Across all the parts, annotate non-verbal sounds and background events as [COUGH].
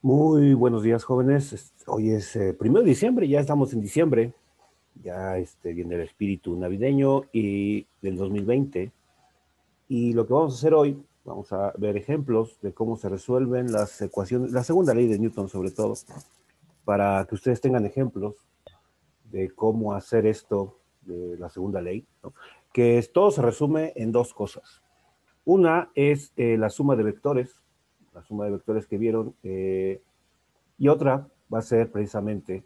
Muy buenos días, jóvenes. Hoy es eh, primero de diciembre, ya estamos en diciembre. Ya este, viene el espíritu navideño y del 2020. Y lo que vamos a hacer hoy, vamos a ver ejemplos de cómo se resuelven las ecuaciones, la segunda ley de Newton sobre todo, para que ustedes tengan ejemplos de cómo hacer esto de la segunda ley, que todo se resume en dos cosas. Una es eh, la suma de vectores, la suma de vectores que vieron, eh, y otra va a ser precisamente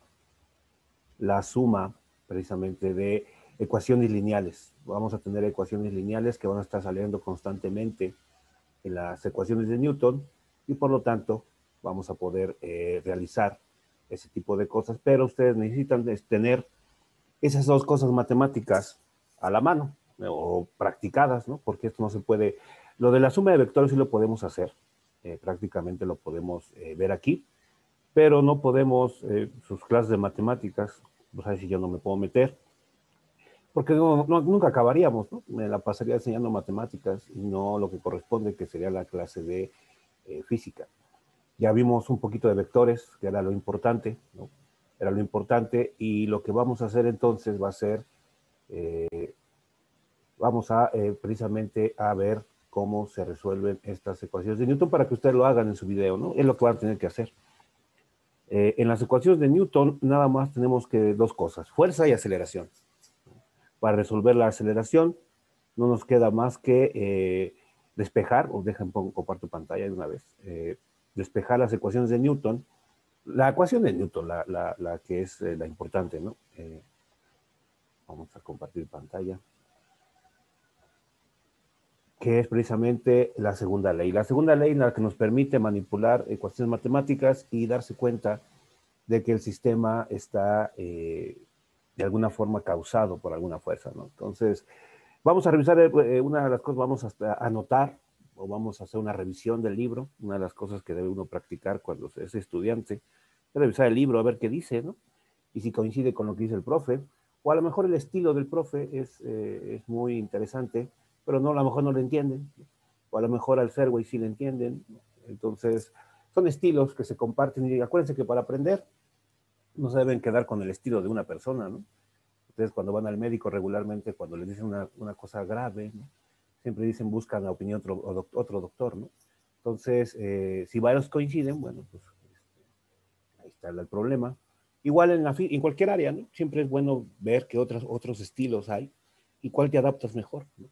la suma precisamente de ecuaciones lineales. Vamos a tener ecuaciones lineales que van a estar saliendo constantemente en las ecuaciones de Newton y por lo tanto vamos a poder eh, realizar ese tipo de cosas, pero ustedes necesitan tener esas dos cosas matemáticas a la mano o practicadas, ¿no? Porque esto no se puede, lo de la suma de vectores sí lo podemos hacer, eh, prácticamente lo podemos eh, ver aquí, pero no podemos, eh, sus clases de matemáticas, pues ahí si yo no me puedo meter, porque nunca acabaríamos, ¿no? Me la pasaría enseñando matemáticas y no lo que corresponde, que sería la clase de física. Ya vimos un poquito de vectores, que era lo importante, ¿no? Era lo importante y lo que vamos a hacer entonces va a ser, vamos a precisamente a ver cómo se resuelven estas ecuaciones de Newton para que ustedes lo hagan en su video, ¿no? Es lo que van a tener que hacer. Eh, en las ecuaciones de Newton nada más tenemos que dos cosas, fuerza y aceleración. Para resolver la aceleración no nos queda más que eh, despejar, o dejen, comparto pantalla de una vez, eh, despejar las ecuaciones de Newton, la ecuación de Newton, la, la que es la importante, ¿no? vamos a compartir pantalla que es precisamente la segunda ley. La segunda ley la que nos permite manipular ecuaciones matemáticas y darse cuenta de que el sistema está eh, de alguna forma causado por alguna fuerza. ¿no? Entonces, vamos a revisar eh, una de las cosas, vamos a anotar o vamos a hacer una revisión del libro. Una de las cosas que debe uno practicar cuando es estudiante es revisar el libro, a ver qué dice, ¿no? Y si coincide con lo que dice el profe, o a lo mejor el estilo del profe es, eh, es muy interesante pero no, a lo mejor no lo entienden, o a lo mejor al Fairway sí lo entienden. Entonces, son estilos que se comparten y acuérdense que para aprender no se deben quedar con el estilo de una persona, ¿no? Ustedes cuando van al médico regularmente, cuando les dicen una, una cosa grave, siempre dicen buscan la opinión de otro, otro doctor, ¿no? Entonces, eh, si varios coinciden, bueno, pues ahí está el problema. Igual en, la, en cualquier área, ¿no? Siempre es bueno ver qué otros, otros estilos hay y cuál te adaptas mejor, ¿no?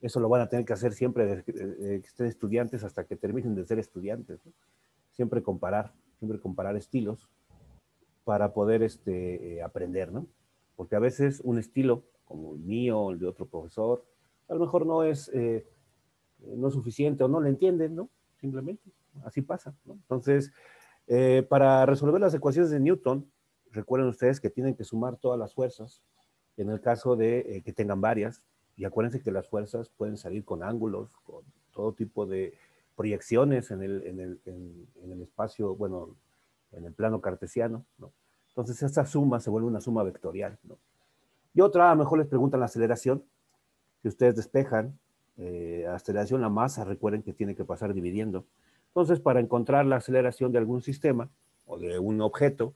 Eso lo van a tener que hacer siempre desde que estén estudiantes hasta que terminen de ser estudiantes. Siempre comparar, siempre comparar estilos para poder este, eh, aprender, ¿no? Porque a veces un estilo, como el mío el de otro profesor, a lo mejor no es, eh, no es suficiente o no lo entienden, ¿no? Simplemente, así pasa. Entonces, eh, para resolver las ecuaciones de Newton, recuerden ustedes que tienen que sumar todas las fuerzas, en el caso de que tengan varias, y acuérdense que las fuerzas pueden salir con ángulos, con todo tipo de proyecciones en el, en el, en, el espacio, bueno, en el plano cartesiano, ¿no? Entonces esta suma se vuelve una suma vectorial, ¿no? Y otra, mejor les preguntan la aceleración. Si ustedes despejan eh, aceleración, la masa, recuerden que tiene que pasar dividiendo. Entonces, para encontrar la aceleración de algún sistema o de un objeto,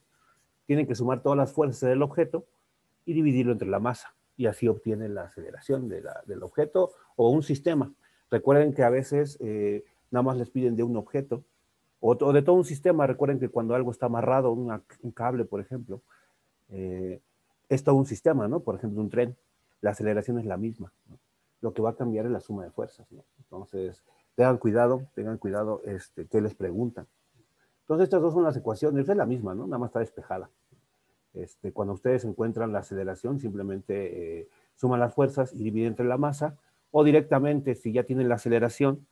tienen que sumar todas las fuerzas del objeto y dividirlo entre la masa y así obtienen la aceleración del objeto o un sistema. Recuerden que a veces eh, nada más les piden de un objeto o, de todo un sistema. Recuerden que cuando algo está amarrado, un cable, por ejemplo, eh, es todo un sistema, ¿no? Por ejemplo, un tren, la aceleración es la misma. Lo que va a cambiar es la suma de fuerzas, ¿no? Entonces, tengan cuidado, tengan cuidado este, qué les preguntan. Entonces, estas dos son las ecuaciones, es la misma, ¿no? Nada más está despejada. Este, cuando ustedes encuentran la aceleración, simplemente eh, suman las fuerzas y dividen entre la masa, o directamente, si ya tienen la aceleración,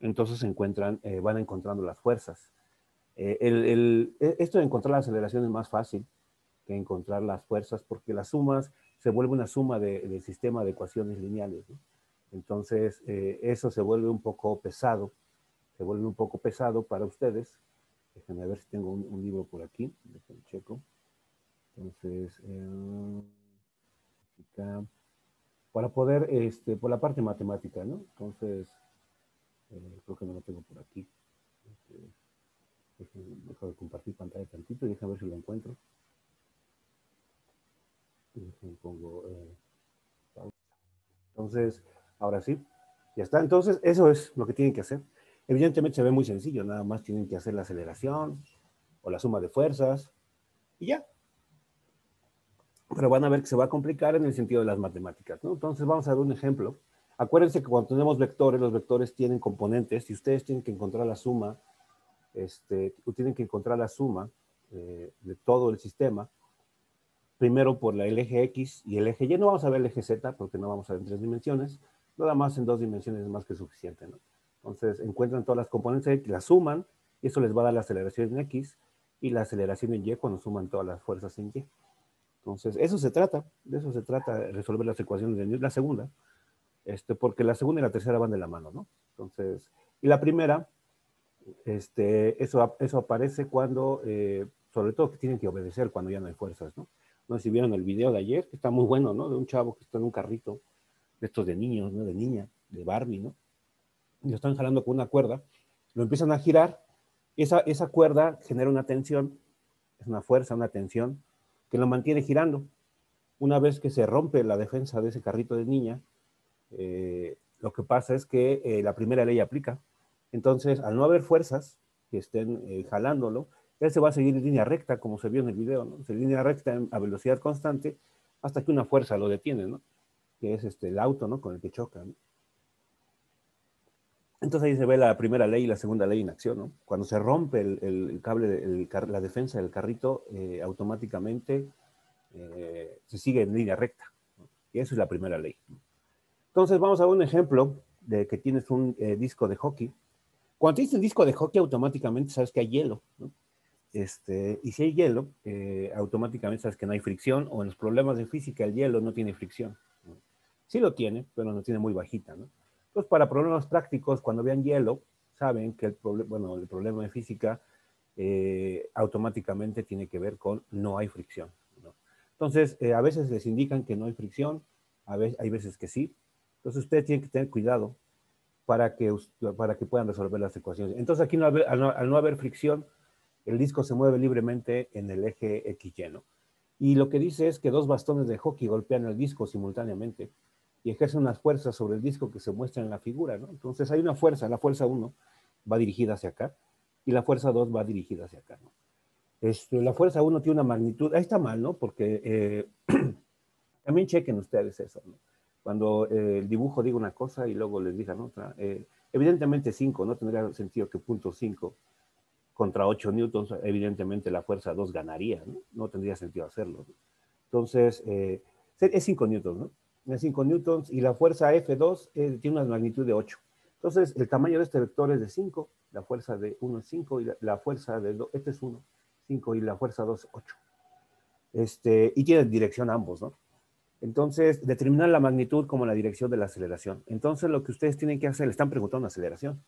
entonces encuentran, eh, van encontrando las fuerzas. Eh, e, esto de encontrar la aceleración es más fácil que encontrar las fuerzas, porque las sumas se vuelve una suma del sistema de ecuaciones lineales. Entonces, eso se vuelve un poco pesado, se vuelve un poco pesado para ustedes. Déjenme ver si tengo un, un libro por aquí, déjenme checo. Entonces, eh, para poder, este, por la parte matemática, ¿no? Entonces, eh, creo que no lo tengo por aquí. Este, momentito, déjame ver si lo encuentro. Pongo, eh, entonces, ahora sí, ya está. Entonces, eso es lo que tienen que hacer. Evidentemente se ve muy sencillo, nada más tienen que hacer la aceleración o la suma de fuerzas y ya. Pero van a ver que se va a complicar en el sentido de las matemáticas, ¿no? Entonces vamos a ver un ejemplo. Acuérdense que cuando tenemos vectores, los vectores tienen componentes y ustedes tienen que encontrar la suma, este, tienen que encontrar la suma eh, de todo el sistema, primero por la, el eje X y el eje Y. No vamos a ver el eje Z porque no vamos a ver en tres dimensiones, nada más en dos dimensiones es más que suficiente, ¿no? Entonces encuentran todas las componentes X, las suman, y eso les va a dar la aceleración en X y la aceleración en Y cuando suman todas las fuerzas en Y. Entonces, eso se trata, de eso se trata, resolver las ecuaciones de Newton, la segunda, este, porque la segunda y la tercera van de la mano, ¿no? Entonces, y la primera, este, eso, eso aparece cuando, eh, sobre todo que tienen que obedecer cuando ya no hay fuerzas, ¿no? No sé si vieron el video de ayer, que está muy bueno, ¿no? De un chavo que está en un carrito, de estos de niños, ¿no? De niña, de Barbie, ¿no? lo están jalando con una cuerda, lo empiezan a girar, y esa, esa cuerda genera una tensión, es una fuerza, una tensión, que lo mantiene girando. Una vez que se rompe la defensa de ese carrito de niña, eh, lo que pasa es que eh, la primera ley aplica. Entonces, al no haber fuerzas que estén eh, jalándolo, él se va a seguir en línea recta, como se vio en el video, ¿no? En línea recta a velocidad constante hasta que una fuerza lo detiene, ¿no? Que es este, el auto, ¿no? Con el que choca, ¿no? Entonces ahí se ve la primera ley y la segunda ley en acción, ¿no? Cuando se rompe el, cable, la defensa del carrito, eh, automáticamente eh, se sigue en línea recta. Y eso es la primera ley. Entonces vamos a un ejemplo de que tienes un eh, disco de hockey. Cuando tienes un disco de hockey, automáticamente sabes que hay hielo, ¿no? Este, y si hay hielo, automáticamente sabes que no hay fricción, o en los problemas de física el hielo no tiene fricción. Sí lo tiene, pero no tiene muy bajita, ¿no? Entonces, para problemas prácticos, cuando vean hielo, saben que el, bueno, el problema de física eh, automáticamente tiene que ver con no hay fricción. Entonces, eh, a veces les indican que no hay fricción, hay veces que sí. Entonces, ustedes tienen que tener cuidado para que, para que puedan resolver las ecuaciones. Entonces, aquí al, no, haber fricción, el disco se mueve libremente en el eje X lleno. Y lo que dice es que dos bastones de hockey golpean el disco simultáneamente y ejerce unas fuerzas sobre el disco que se muestra en la figura, ¿no? Entonces hay una fuerza, la fuerza 1 va dirigida hacia acá y la fuerza 2 va dirigida hacia acá, ¿no? Este, la fuerza 1 tiene una magnitud, ahí está mal, ¿no? Porque eh, [CLEARS THROAT] también chequen ustedes eso, ¿no? Cuando eh, el dibujo diga una cosa y luego les digan otra, eh, evidentemente 5, no tendría sentido que punto 5 contra 8 newtons, evidentemente la fuerza 2 ganaría, ¿no? No tendría sentido hacerlo. ¿no? Entonces, es 5 newtons, ¿no? 5 newtons y la fuerza F2 eh, tiene una magnitud de 8. Entonces, el tamaño de este vector es de 5, la fuerza de 1 es 5 y la, fuerza de 2, este es 1, 5 y la fuerza 2 es 8. Este, y tiene dirección ambos, ¿no? Entonces, determinar la magnitud como la dirección de la aceleración. Entonces, lo que ustedes tienen que hacer, le están preguntando aceleración.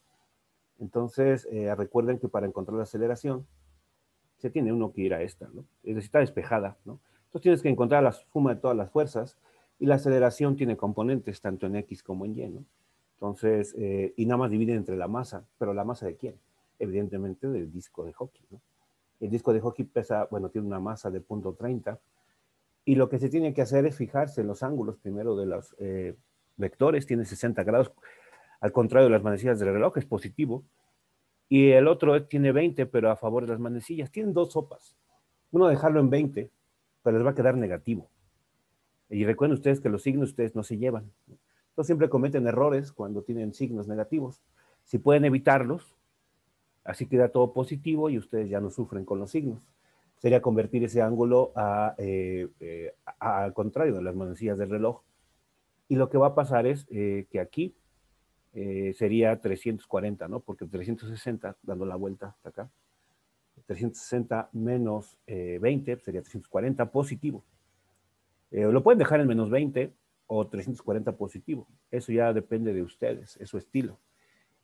Entonces, eh, recuerden que para encontrar la aceleración, se tiene uno que ir a esta, ¿no? Es decir, está despejada, ¿no? Entonces, tienes que encontrar la suma de todas las fuerzas y la aceleración tiene componentes tanto en X como en Y, ¿no? Entonces, eh, y nada más dividen entre la masa, pero la masa de quién? Evidentemente del disco de hockey, ¿no? El disco de hockey pesa, bueno, tiene una masa de punto .30 y lo que se tiene que hacer es fijarse en los ángulos primero de los eh, vectores, tiene 60 grados, al contrario de las manecillas del reloj, es positivo, y el otro tiene 20, pero a favor de las manecillas. Tienen dos sopas. Uno dejarlo en 20, pero les va a quedar negativo. Y recuerden ustedes que los signos ustedes no se llevan. Entonces siempre cometen errores cuando tienen signos negativos. Si pueden evitarlos, así queda todo positivo y ustedes ya no sufren con los signos. Sería convertir ese ángulo a, eh, eh, al contrario de las manecillas del reloj. Y lo que va a pasar es eh, que aquí sería 340, ¿no? Porque 360, dando la vuelta hasta acá, 360 menos 20 sería 340 positivo. Eh, lo pueden dejar en menos 20 o 340 positivo. Eso ya depende de ustedes, es su estilo.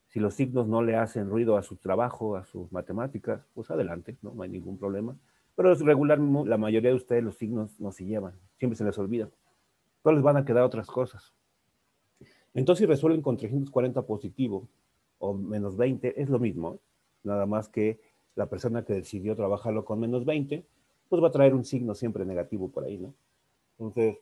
Si los signos no le hacen ruido a su trabajo, a sus matemáticas, pues adelante, no, hay ningún problema. Pero es regular, la mayoría de ustedes los signos no se llevan, siempre se les olvida. Pero les van a quedar otras cosas. Entonces, si resuelven con 340 positivo o menos 20, es lo mismo, nada más que la persona que decidió trabajarlo con menos 20, pues va a traer un signo siempre negativo por ahí, ¿no? Entonces,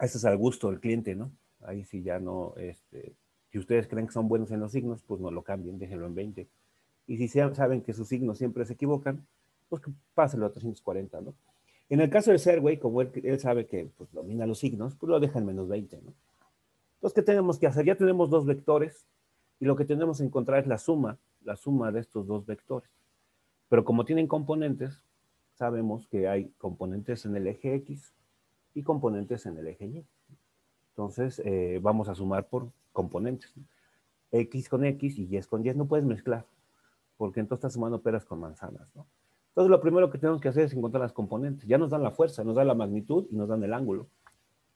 eso es al gusto del cliente, ¿no? Ahí sí ya no, este, si ustedes creen que son buenos en los signos, pues no lo cambien, déjenlo en 20. Y si saben que sus signos siempre se equivocan, pues que pásenlo a 340, ¿no? En el caso de Serway, como él, sabe que pues, domina los signos, pues lo deja en menos 20, ¿no? Entonces, ¿qué tenemos que hacer? Ya tenemos dos vectores y lo que tenemos que encontrar es la suma, la suma de estos dos vectores. Pero como tienen componentes, sabemos que hay componentes en el eje X y componentes en el eje Y. Entonces, eh, vamos a sumar por componentes. X con X y Y con Y no puedes mezclar, porque entonces estás sumando peras con manzanas, ¿no? Entonces, lo primero que tenemos que hacer es encontrar las componentes. Ya nos dan la fuerza, nos dan la magnitud y nos dan el ángulo.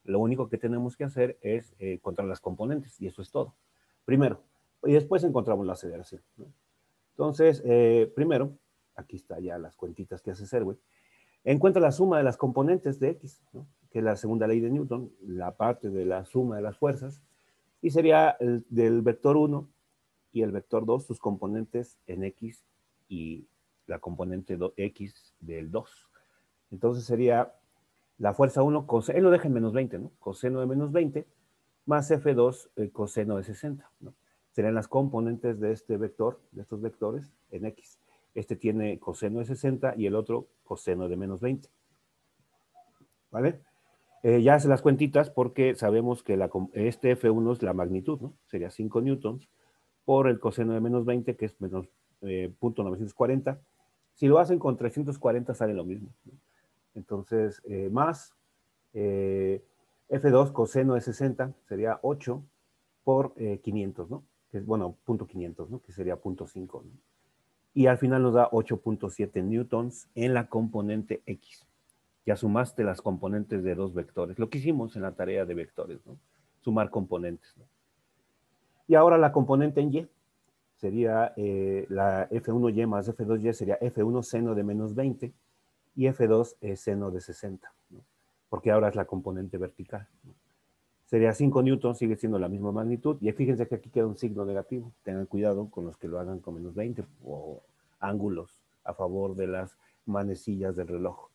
Lo único que tenemos que hacer es eh, encontrar las componentes y eso es todo. Primero. Y después encontramos la aceleración. Entonces, eh, primero, aquí está ya las cuentitas que hace Serway, encuentra la suma de las componentes de X, que es la segunda ley de Newton, la parte de la suma de las fuerzas, y sería el, del vector 1 y el vector 2, sus componentes en X y la componente X del 2. Entonces sería la fuerza 1, él lo menos 20, ¿no? Coseno de menos 20 más F2 eh, coseno de 60, ¿no? Serían las componentes de este vector, de estos vectores, en X. Este tiene coseno de 60 y el otro coseno de menos 20. ¿Vale? Eh, ya hace las cuentitas porque sabemos que este F1 es la magnitud, ¿no? Sería 5 newtons por el coseno de menos 20, que es menos eh, 0.940. Si lo hacen con 340 sale lo mismo. Entonces, eh, más eh, F2 coseno de 60 sería 8 por 500, ¿no? Que es, bueno, punto 500, ¿no? Que sería punto 5, ¿no? Y al final nos da 8.7 newtons en la componente X. Ya sumaste las componentes de dos vectores, lo que hicimos en la tarea de vectores, ¿no? Sumar componentes, ¿no? Y ahora la componente en Y sería eh, la F1Y más F2Y sería F1 seno de menos 20 y F2 es seno de 60, ¿no? porque ahora es la componente vertical. ¿no? Sería 5 newtons, sigue siendo la misma magnitud. Y fíjense que aquí queda un signo negativo. Tengan cuidado con los que lo hagan con menos 20 o ángulos a favor de las manecillas del reloj.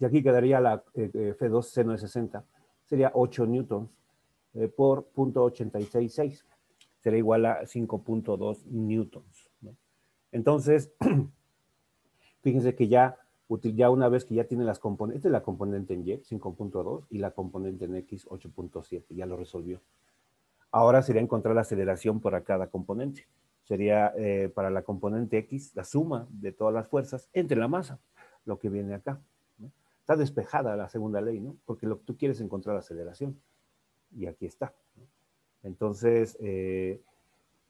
Y aquí quedaría la eh, eh, F2 seno de 60. Sería 8 newtons eh, por 0.866. Sería igual a 5.2 newtons. Entonces, [CLEARS THROAT] fíjense que ya ya una vez que ya tiene las componentes, la componente en Y, 5.2, y la componente en X, 8.7, ya lo resolvió. Ahora sería encontrar la aceleración para cada componente. Sería eh, para la componente X la suma de todas las fuerzas entre la masa, lo que viene acá. Está despejada la segunda ley, ¿no? Porque lo que tú quieres es encontrar la aceleración. Y aquí está. Entonces, eh,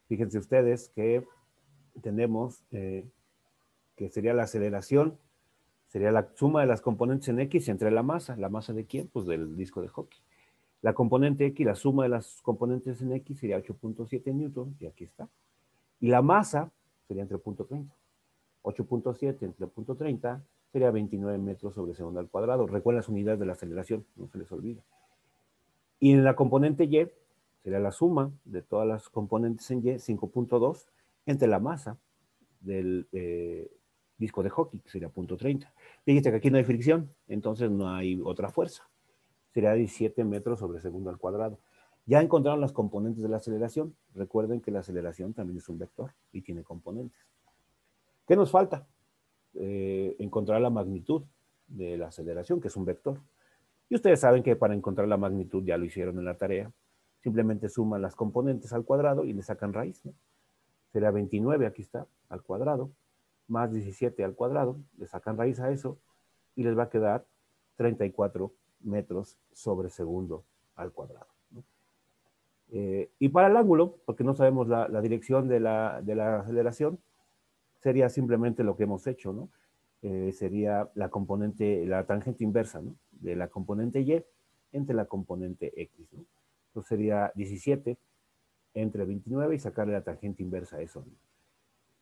fíjense ustedes que tenemos eh, que sería la aceleración Sería la suma de las componentes en X entre la masa. ¿La masa de quién? Pues del disco de hockey. La componente X, la suma de las componentes en X sería 8.7 newtons, y aquí está. Y la masa sería entre punto 30. 8.7 entre punto 30 sería 29 metros sobre segundo al cuadrado. Recuerden las unidades de la aceleración, no se les olvida. Y en la componente Y sería la suma de todas las componentes en Y, 5.2, entre la masa del, eh, disco de hockey, que sería punto 30. Fíjate que aquí no hay fricción, entonces no hay otra fuerza. Sería 17 metros sobre segundo al cuadrado. Ya encontraron las componentes de la aceleración. Recuerden que la aceleración también es un vector y tiene componentes. ¿Qué nos falta? Eh, encontrar la magnitud de la aceleración, que es un vector. Y ustedes saben que para encontrar la magnitud ya lo hicieron en la tarea. Simplemente suman las componentes al cuadrado y le sacan raíz. ¿no? Será 29, aquí está, al cuadrado más 17 al cuadrado, le sacan raíz a eso y les va a quedar 34 metros sobre segundo al cuadrado. Eh, y para el ángulo, porque no sabemos la, dirección de la, aceleración, sería simplemente lo que hemos hecho, ¿no? Eh, sería la componente, la tangente inversa, ¿no? De la componente Y entre la componente X, ¿no? Entonces sería 17 entre 29 y sacarle la tangente inversa a eso.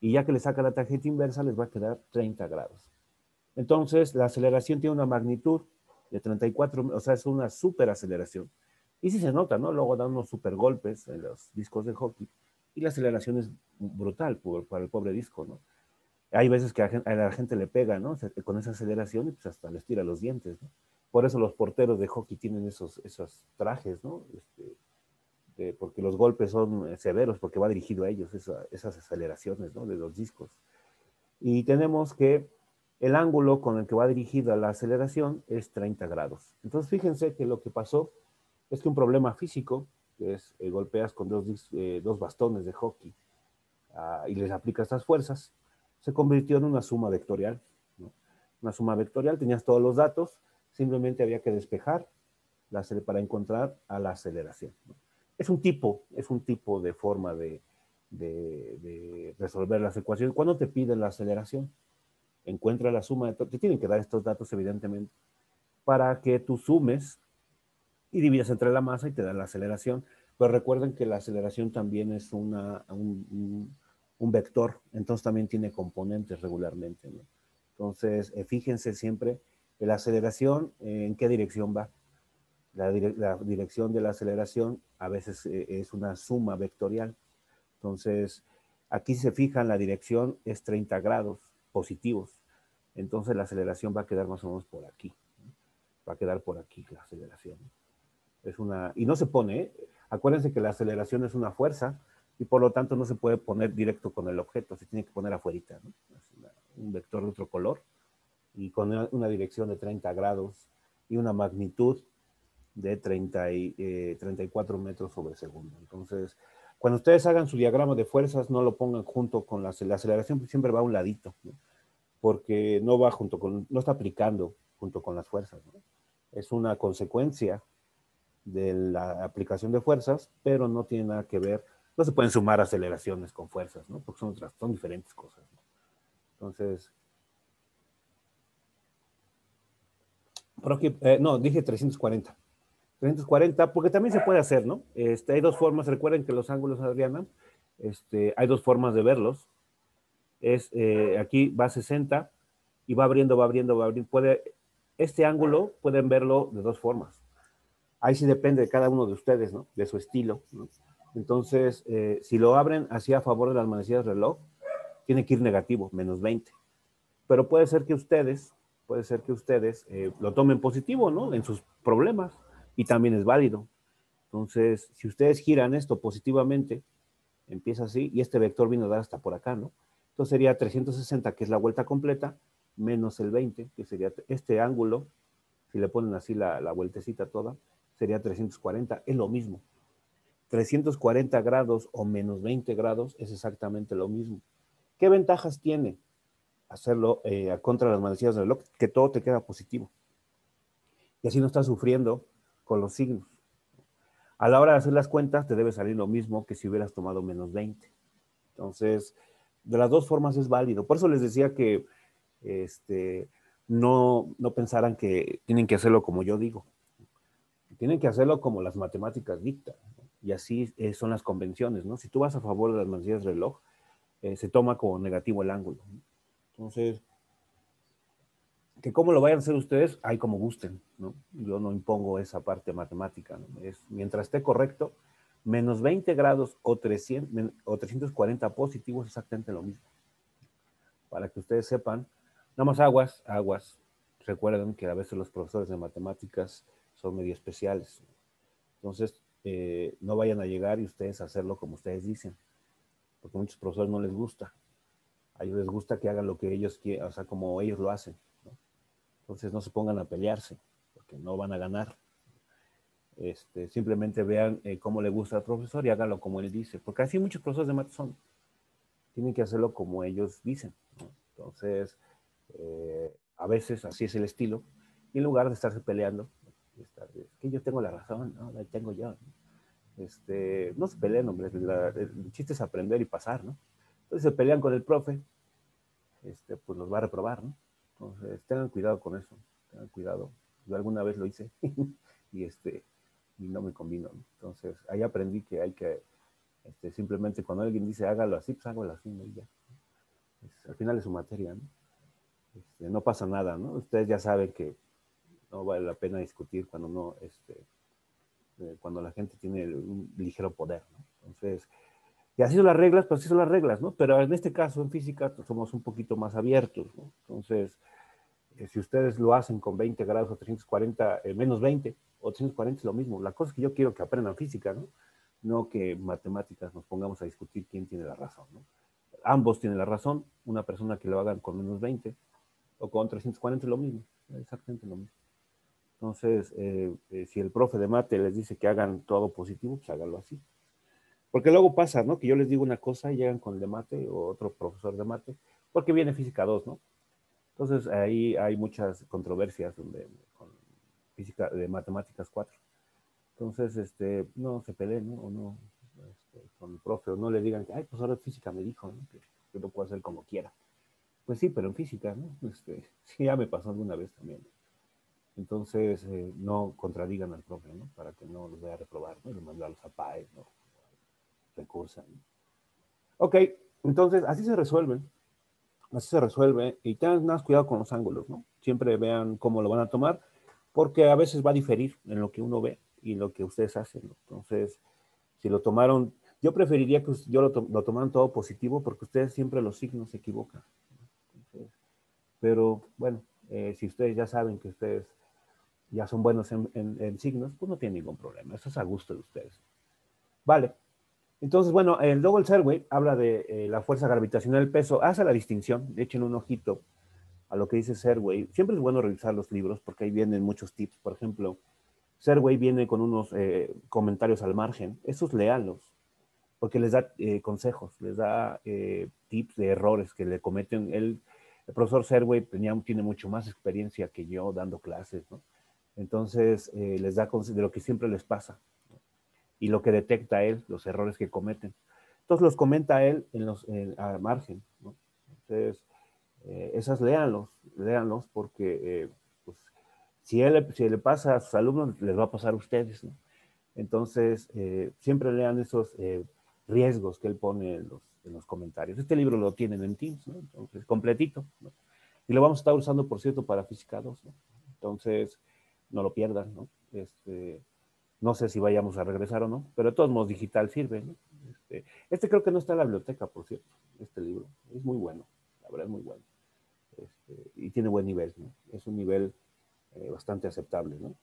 Y ya que le saca la tangente inversa les va a quedar 30 grados. Entonces, la aceleración tiene una magnitud de 34, o sea, es una super aceleración. Y sí se nota, ¿no? Luego dan unos super golpes en los discos de hockey y la aceleración es brutal para el pobre disco, ¿no? Hay veces que a la gente le pega, ¿no? con esa aceleración y pues hasta les tira los dientes, ¿no? Por eso los porteros de hockey tienen esos, esos trajes, ¿no? Este, porque los golpes son severos, porque va dirigido a ellos esas aceleraciones, ¿no? De los discos. Y tenemos que el ángulo con el que va dirigida la aceleración es 30 grados. Entonces, fíjense que lo que pasó es que un problema físico, que es eh, golpeas con dos, eh, dos, bastones de hockey ah, y les aplicas estas fuerzas, se convirtió en una suma vectorial. Una suma vectorial, tenías todos los datos, simplemente había que despejar la, para encontrar a la aceleración. Es un tipo, es un tipo de forma de, resolver las ecuaciones. ¿Cuándo te piden la aceleración? Encuentra la suma, de te tienen que dar estos datos evidentemente, para que tú sumes y dividas entre la masa y te da la aceleración. Pero recuerden que la aceleración también es una, un, un, vector, entonces también tiene componentes regularmente. Entonces, eh, fíjense siempre la aceleración, eh, ¿en qué dirección va? La, dirección de la aceleración a veces eh, es una suma vectorial. Entonces, aquí se fijan, la dirección es 30 grados positivos. Entonces, la aceleración va a quedar más o menos por aquí. Va a quedar por aquí la aceleración. Es una, y no se pone, ¿eh? acuérdense que la aceleración es una fuerza y por lo tanto no se puede poner directo con el objeto, se tiene que poner afuera, un vector de otro color y con una, dirección de 30 grados y una magnitud de 30 y, 34 eh, metros sobre segundo. Entonces, cuando ustedes hagan su diagrama de fuerzas, no lo pongan junto con la, aceleración, siempre va a un ladito, porque no va junto con, no está aplicando junto con las fuerzas. Es una consecuencia de la aplicación de fuerzas, pero no tiene nada que ver, no se pueden sumar aceleraciones con fuerzas, ¿no? porque son, otras, son diferentes cosas. Entonces, Eh, no, dije 340. 340, porque también se puede hacer, ¿no? Este, hay dos formas, recuerden que los ángulos, Adriana, este, hay dos formas de verlos. Es, eh, aquí va a 60 y va abriendo, va abriendo, va abriendo. Puede, este ángulo pueden verlo de dos formas. Ahí sí depende de cada uno de ustedes, ¿no? De su estilo. Entonces, eh, si lo abren así a favor de las manecillas del reloj, tiene que ir negativo, menos 20. Pero puede ser que ustedes puede ser que ustedes eh, lo tomen positivo, ¿no? En sus problemas y también es válido. Entonces, si ustedes giran esto positivamente, empieza así y este vector viene a dar hasta por acá, ¿no? Entonces sería 360, que es la vuelta completa, menos el 20, que sería este ángulo, si le ponen así la, la vueltecita toda, sería 340, es lo mismo. 340 grados o menos 20 grados es exactamente lo mismo. ¿Qué ventajas tiene? hacerlo eh, contra las manecillas del reloj, que todo te queda positivo. Y así no estás sufriendo con los signos. A la hora de hacer las cuentas, te debe salir lo mismo que si hubieras tomado menos 20. Entonces, de las dos formas es válido. Por eso les decía que este, no, no pensaran que tienen que hacerlo como yo digo. Tienen que hacerlo como las matemáticas dictan. Y así eh, son las convenciones, ¿no? Si tú vas a favor de las manecillas reloj, eh, se toma como negativo el ángulo. Entonces, que cómo lo vayan a hacer ustedes, hay como gusten, ¿no? Yo no impongo esa parte matemática, ¿no? Es, mientras esté correcto, menos 20 grados o, 300, o 340 positivos, exactamente lo mismo. Para que ustedes sepan, nada más aguas, aguas. Recuerden que a veces los profesores de matemáticas son medio especiales. Entonces, eh, no vayan a llegar y ustedes hacerlo como ustedes dicen, porque a muchos profesores no les gusta a ellos les gusta que hagan lo que ellos quieren, o sea, como ellos lo hacen. Entonces no se pongan a pelearse, porque no van a ganar. Este, simplemente vean eh, cómo le gusta al profesor y háganlo como él dice, porque así muchos profesores de mates son. Tienen que hacerlo como ellos dicen. Entonces, eh, a veces así es el estilo, y en lugar de estarse peleando, que yo tengo la razón, ¿no? la tengo yo. Este, no se peleen, hombre, el chiste es aprender y pasar, ¿no? Entonces se pelean con el profe, este, pues los va a reprobar, ¿no? Entonces tengan cuidado con eso, tengan cuidado. Yo alguna vez lo hice [LAUGHS] y, este, y no me convino. ¿no? Entonces ahí aprendí que hay que, este, simplemente cuando alguien dice hágalo así, pues hágalo así, ¿no? Y ya. al final es su materia, ¿no? Este, no pasa nada, ¿no? Ustedes ya saben que no vale la pena discutir cuando no, este, eh, cuando la gente tiene un ligero poder, ¿no? Entonces, Y así son las reglas, pues así son las reglas, ¿no? Pero en este caso, en física, pues, somos un poquito más abiertos, ¿no? Entonces, eh, si ustedes lo hacen con 20 grados o 340, eh, menos 20 o 340 es lo mismo. La cosa es que yo quiero que aprendan física, ¿no? No que matemáticas nos pongamos a discutir quién tiene la razón, ¿no? Ambos tienen la razón, una persona que lo hagan con menos 20 o con 340 es lo mismo, exactamente lo mismo. Entonces, eh, si el profe de mate les dice que hagan todo positivo, pues háganlo así. Porque luego pasa, ¿no? Que yo les digo una cosa y llegan con el de mate o otro profesor de mate, porque viene física 2, ¿no? Entonces ahí hay muchas controversias donde, con física de matemáticas 4. Entonces, este, no se peleen, ¿no? O no, este, con el profe, o no le digan ay, pues ahora física me dijo, ¿no? Que yo lo puedo hacer como quiera. Pues sí, pero en física, ¿no? Este, [LAUGHS] sí, ya me pasó alguna vez también. Entonces, eh, no contradigan al profe, ¿no? Para que no los vaya a reprobar, ¿no? Y mandarlos a PAE, ¿no? Recursan. Ok, entonces así se resuelven. Así se resuelve. Y tengan más cuidado con los ángulos, ¿no? Siempre vean cómo lo van a tomar, porque a veces va a diferir en lo que uno ve y lo que ustedes hacen. Entonces, si lo tomaron, yo preferiría que yo lo, lo tomaran todo positivo, porque ustedes siempre los signos se equivocan. pero bueno, eh, si ustedes ya saben que ustedes ya son buenos en, en signos, pues no tienen ningún problema. Eso es a gusto de ustedes. Vale. Entonces, bueno, el Double Serway habla de eh, la fuerza gravitacional del peso, hace la distinción, echen un ojito a lo que dice Serway. Siempre es bueno revisar los libros porque ahí vienen muchos tips. Por ejemplo, Serway viene con unos eh, comentarios al margen. Esos leanlos, porque les da eh, consejos, les da tips de errores que le cometen. el profesor Serway tiene mucho más experiencia que yo dando clases, ¿no? Entonces, les da de lo que siempre les pasa y lo que detecta él, los errores que cometen. Entonces los comenta él en los, al margen. ¿no? Entonces, eh, esas léanlos, léanlos porque eh, pues, si, él, si le pasa a sus alumnos, les va a pasar a ustedes. ¿no? Entonces, eh, siempre lean esos riesgos que él pone en los, en los, comentarios. Este libro lo tienen en Teams, ¿no? completito. Y lo vamos a estar usando, por cierto, para Física 2. ¿no? Entonces, no lo pierdan. ¿no? Este, no sé si vayamos a regresar o no, pero de todos modos digital sirve. Este, este, creo que no está en la biblioteca, por cierto, este libro. Es muy bueno, la verdad es muy bueno. Este, y tiene buen nivel, ¿no? Es un nivel eh, bastante aceptable, ¿no?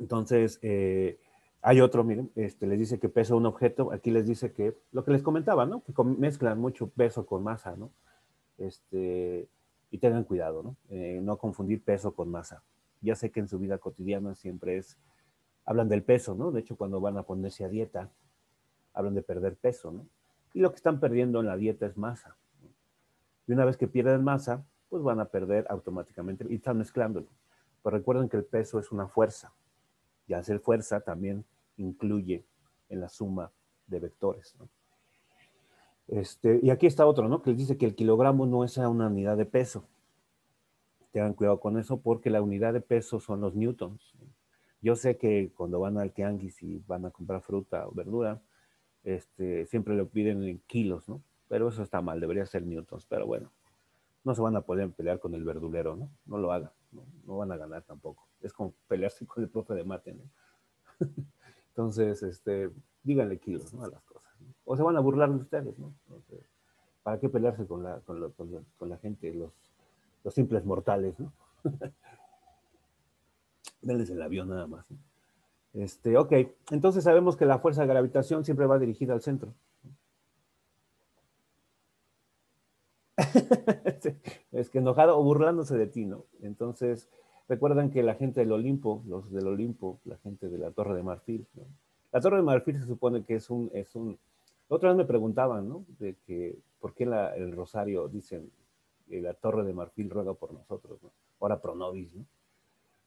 Entonces, eh, hay otro, miren, este, les dice que pesa un objeto, aquí les dice que, lo que les comentaba, ¿no? Que mezclan mucho peso con masa, ¿no? Este, y tengan cuidado, ¿no? Eh, no confundir peso con masa ya sé que en su vida cotidiana siempre es, hablan del peso, ¿no? De hecho, cuando van a ponerse a dieta, hablan de perder peso, ¿no? Y lo que están perdiendo en la dieta es masa. Y una vez que pierden masa, pues van a perder automáticamente y están mezclándolo. Pero recuerden que el peso es una fuerza. Y hacer fuerza también incluye en la suma de vectores. ¿no? Este, y aquí está otro, ¿no? Que les dice que el kilogramo no es una unidad de peso, tengan cuidado con eso porque la unidad de peso son los newtons. Yo sé que cuando van al tianguis y van a comprar fruta o verdura, este, siempre lo piden en kilos, ¿no? Pero eso está mal, debería ser newtons. Pero bueno, no se van a poder pelear con el verdulero, ¿no? No lo hagan, no, van a ganar tampoco. Es como pelearse con el profe de mate, ¿no? [LAUGHS] Entonces, este, díganle kilos, ¿no? A las cosas. O se van a burlar de ustedes, ¿no? ¿Para qué pelearse con la, con, con la gente, los los simples mortales, ¿no? [LAUGHS] Denles el avión nada más. Este, ok, entonces sabemos que la fuerza de gravitación siempre va dirigida al centro. [LAUGHS] es que enojado o burlándose de ti, ¿no? Entonces, recuerdan que la gente del Olimpo, los del Olimpo, la gente de la Torre de Marfil, ¿no? La Torre de Marfil se supone que es un, es un, otra vez me preguntaban, ¿no? De que, ¿por qué el rosario dicen la Torre de Marfil ruega por nosotros, ¿no? Ahora pronovis, ¿no?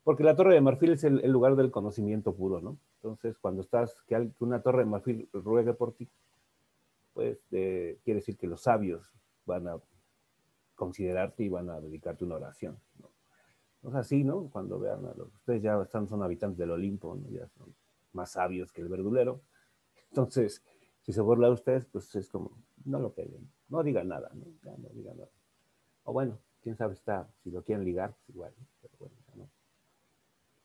Porque la Torre de Marfil es el, lugar del conocimiento puro, ¿no? Entonces, cuando estás, que, una Torre de Marfil ruegue por ti, pues quiere decir que los sabios van a considerarte y van a dedicarte una oración, ¿no? Es así, ¿no? Cuando vean a los, ustedes ya están, son habitantes del Olimpo, ¿no? Ya son más sabios que el verdulero. Entonces, si se burla de ustedes, pues es como, no lo peguen, no digan nada, ¿no? Ya no digan nada. O bueno, quién sabe está, si lo quieren ligar, pues igual, pero bueno,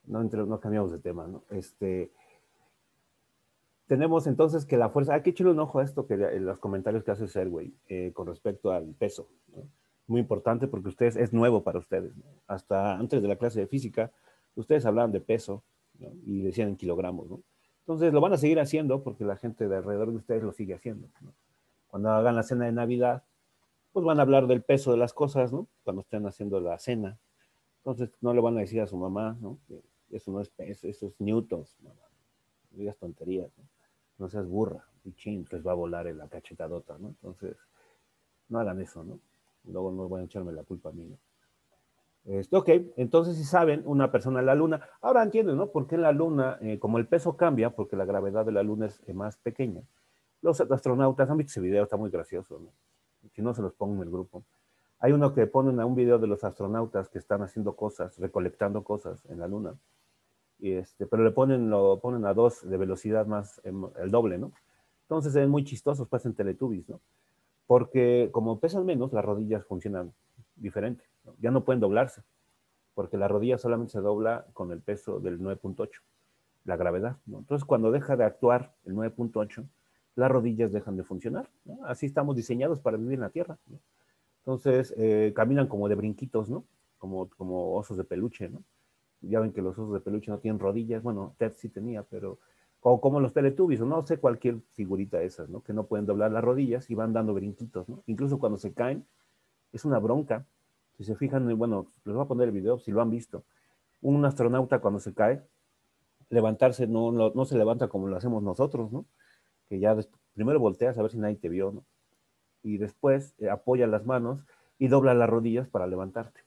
no. No, no cambiamos de tema, ¿no? Este, tenemos entonces que la fuerza, hay que echarle un ojo a esto, que los comentarios que hace Serway eh, con respecto al peso. Muy importante porque ustedes, es nuevo para ustedes. Hasta antes de la clase de física, ustedes hablaban de peso y decían en kilogramos. Entonces lo van a seguir haciendo porque la gente de alrededor de ustedes lo sigue haciendo. Cuando hagan la cena de Navidad, pues van a hablar del peso de las cosas, ¿no? Cuando estén haciendo la cena. Entonces no le van a decir a su mamá, ¿no? Eso no es peso, eso es newtons, mamá. No digas tonterías, ¿no? No seas burra, y les va a volar en la cachetadota, ¿no? Entonces, no hagan eso, ¿no? Luego no van a echarme la culpa a mí, ¿no? Este, ok, entonces si saben, una persona en la luna, ahora entienden, ¿no? Porque en la luna, eh, como el peso cambia, porque la gravedad de la luna es eh, más pequeña, los astronautas, han visto ese video, está muy gracioso, ¿no? Si no, se los pongo en el grupo. Hay uno que ponen a un video de los astronautas que están haciendo cosas, recolectando cosas en la luna, y este, pero le ponen, lo ponen a dos de velocidad más, em, el doble, ¿no? Entonces se ven muy chistosos, pasan teletubbies, ¿no? Porque como pesan menos, las rodillas funcionan diferente, ya no pueden doblarse, porque la rodilla solamente se dobla con el peso del 9.8, la gravedad, ¿no? Entonces cuando deja de actuar el 9.8, las rodillas dejan de funcionar, ¿no? Así estamos diseñados para vivir en la Tierra, ¿no? Entonces eh, caminan como de brinquitos, ¿no? Como, como osos de peluche, ¿no? ya ven que los osos de peluche no tienen rodillas, bueno, Ted sí tenía, pero como, como los Teletubbies, o no sé, cualquier figurita esas, ¿no? Que no pueden doblar las rodillas y van dando brinquitos, ¿no? Incluso cuando se caen, es una bronca. Si se fijan, bueno, les voy a poner el video, si lo han visto. Un astronauta cuando se cae, levantarse no, no, se levanta como lo hacemos nosotros, ¿no? Que ya primero volteas a ver si nadie te vio, ¿no? Y después eh, apoya las manos y dobla las rodillas para levantarte.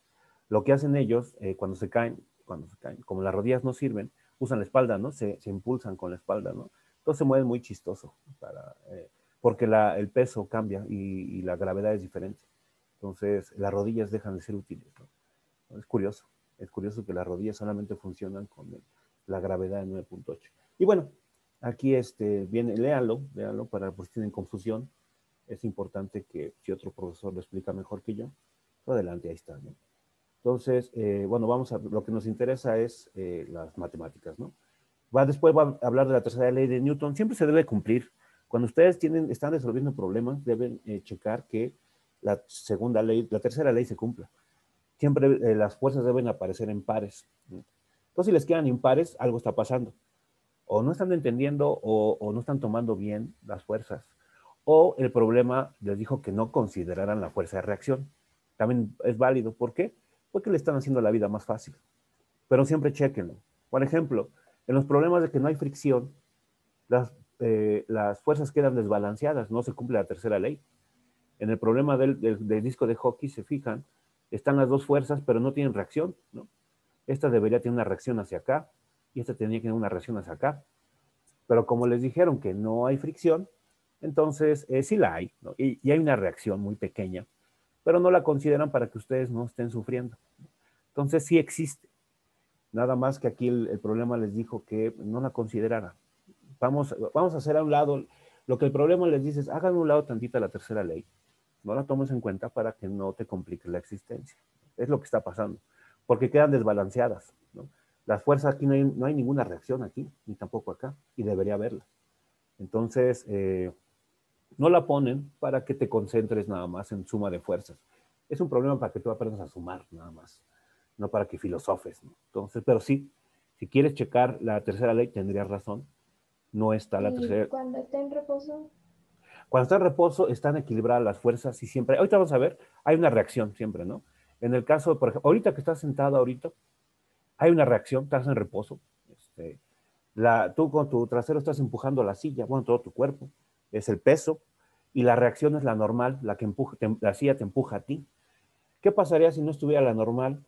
Lo que hacen ellos eh, cuando se caen cuando se caen. Como las rodillas no sirven, usan la espalda, ¿no? Se, impulsan con la espalda, ¿no? Entonces se mueven muy chistoso, para, eh, porque la, el peso cambia y, la gravedad es diferente. Entonces las rodillas dejan de ser útiles, ¿no? Es curioso, es curioso que las rodillas solamente funcionan con la gravedad de 9.8. Y bueno, aquí este, viene, léanlo, léanlo para por si tienen confusión. Es importante que si otro profesor lo explica mejor que yo, adelante, ahí está, ¿no? Entonces, eh, bueno, vamos a, lo que nos interesa es eh, las matemáticas, ¿no? Va, después va a hablar de la tercera ley de Newton. Siempre se debe cumplir. Cuando ustedes tienen, están resolviendo problemas, deben eh, checar que la segunda ley, la tercera ley se cumpla. Siempre las fuerzas deben aparecer en pares. Entonces, si les quedan impares, algo está pasando. O no están entendiendo o, no están tomando bien las fuerzas. O el problema les dijo que no consideraran la fuerza de reacción. También es válido. ¿Por qué? porque le están haciendo la vida más fácil. Pero siempre chequenlo. Por ejemplo, en los problemas de que no hay fricción, las, eh, las fuerzas quedan desbalanceadas, no se cumple la tercera ley. En el problema del, disco de hockey, se fijan, están las dos fuerzas, pero no tienen reacción. ¿no? Esta debería tener una reacción hacia acá y esta tenía que tener una reacción hacia acá. Pero como les dijeron que no hay fricción, entonces eh, sí la hay, ¿no? y, hay una reacción muy pequeña pero no la consideran para que ustedes no estén sufriendo. Entonces sí existe. Nada más que aquí el, problema les dijo que no la considerara. Vamos, vamos a hacer a un lado, lo que el problema les dice es, hagan a un lado tantita la tercera ley, no la tomes en cuenta para que no te complique la existencia. Es lo que está pasando, porque quedan desbalanceadas. Las fuerzas aquí no hay, no hay, ninguna reacción aquí, ni tampoco acá, y debería haberla. Entonces, eh, no la ponen para que te concentres nada más en suma de fuerzas. Es un problema para que tú aprendas a sumar nada más, no para que filosofes. Entonces, pero sí, si quieres checar la tercera ley, tendrías razón. No está la tercera. Cuando está en reposo. Cuando está en reposo, están equilibradas las fuerzas y siempre, ahorita vamos a ver, hay una reacción siempre, ¿no? En el caso, por ejemplo, ahorita que estás sentado ahorita, hay una reacción, estás en reposo. Este, la, tú con tu trasero estás empujando la silla, bueno, todo tu cuerpo es el peso, y la reacción es la normal, la que empuja, la silla te empuja a ti. ¿Qué pasaría si no estuviera la normal?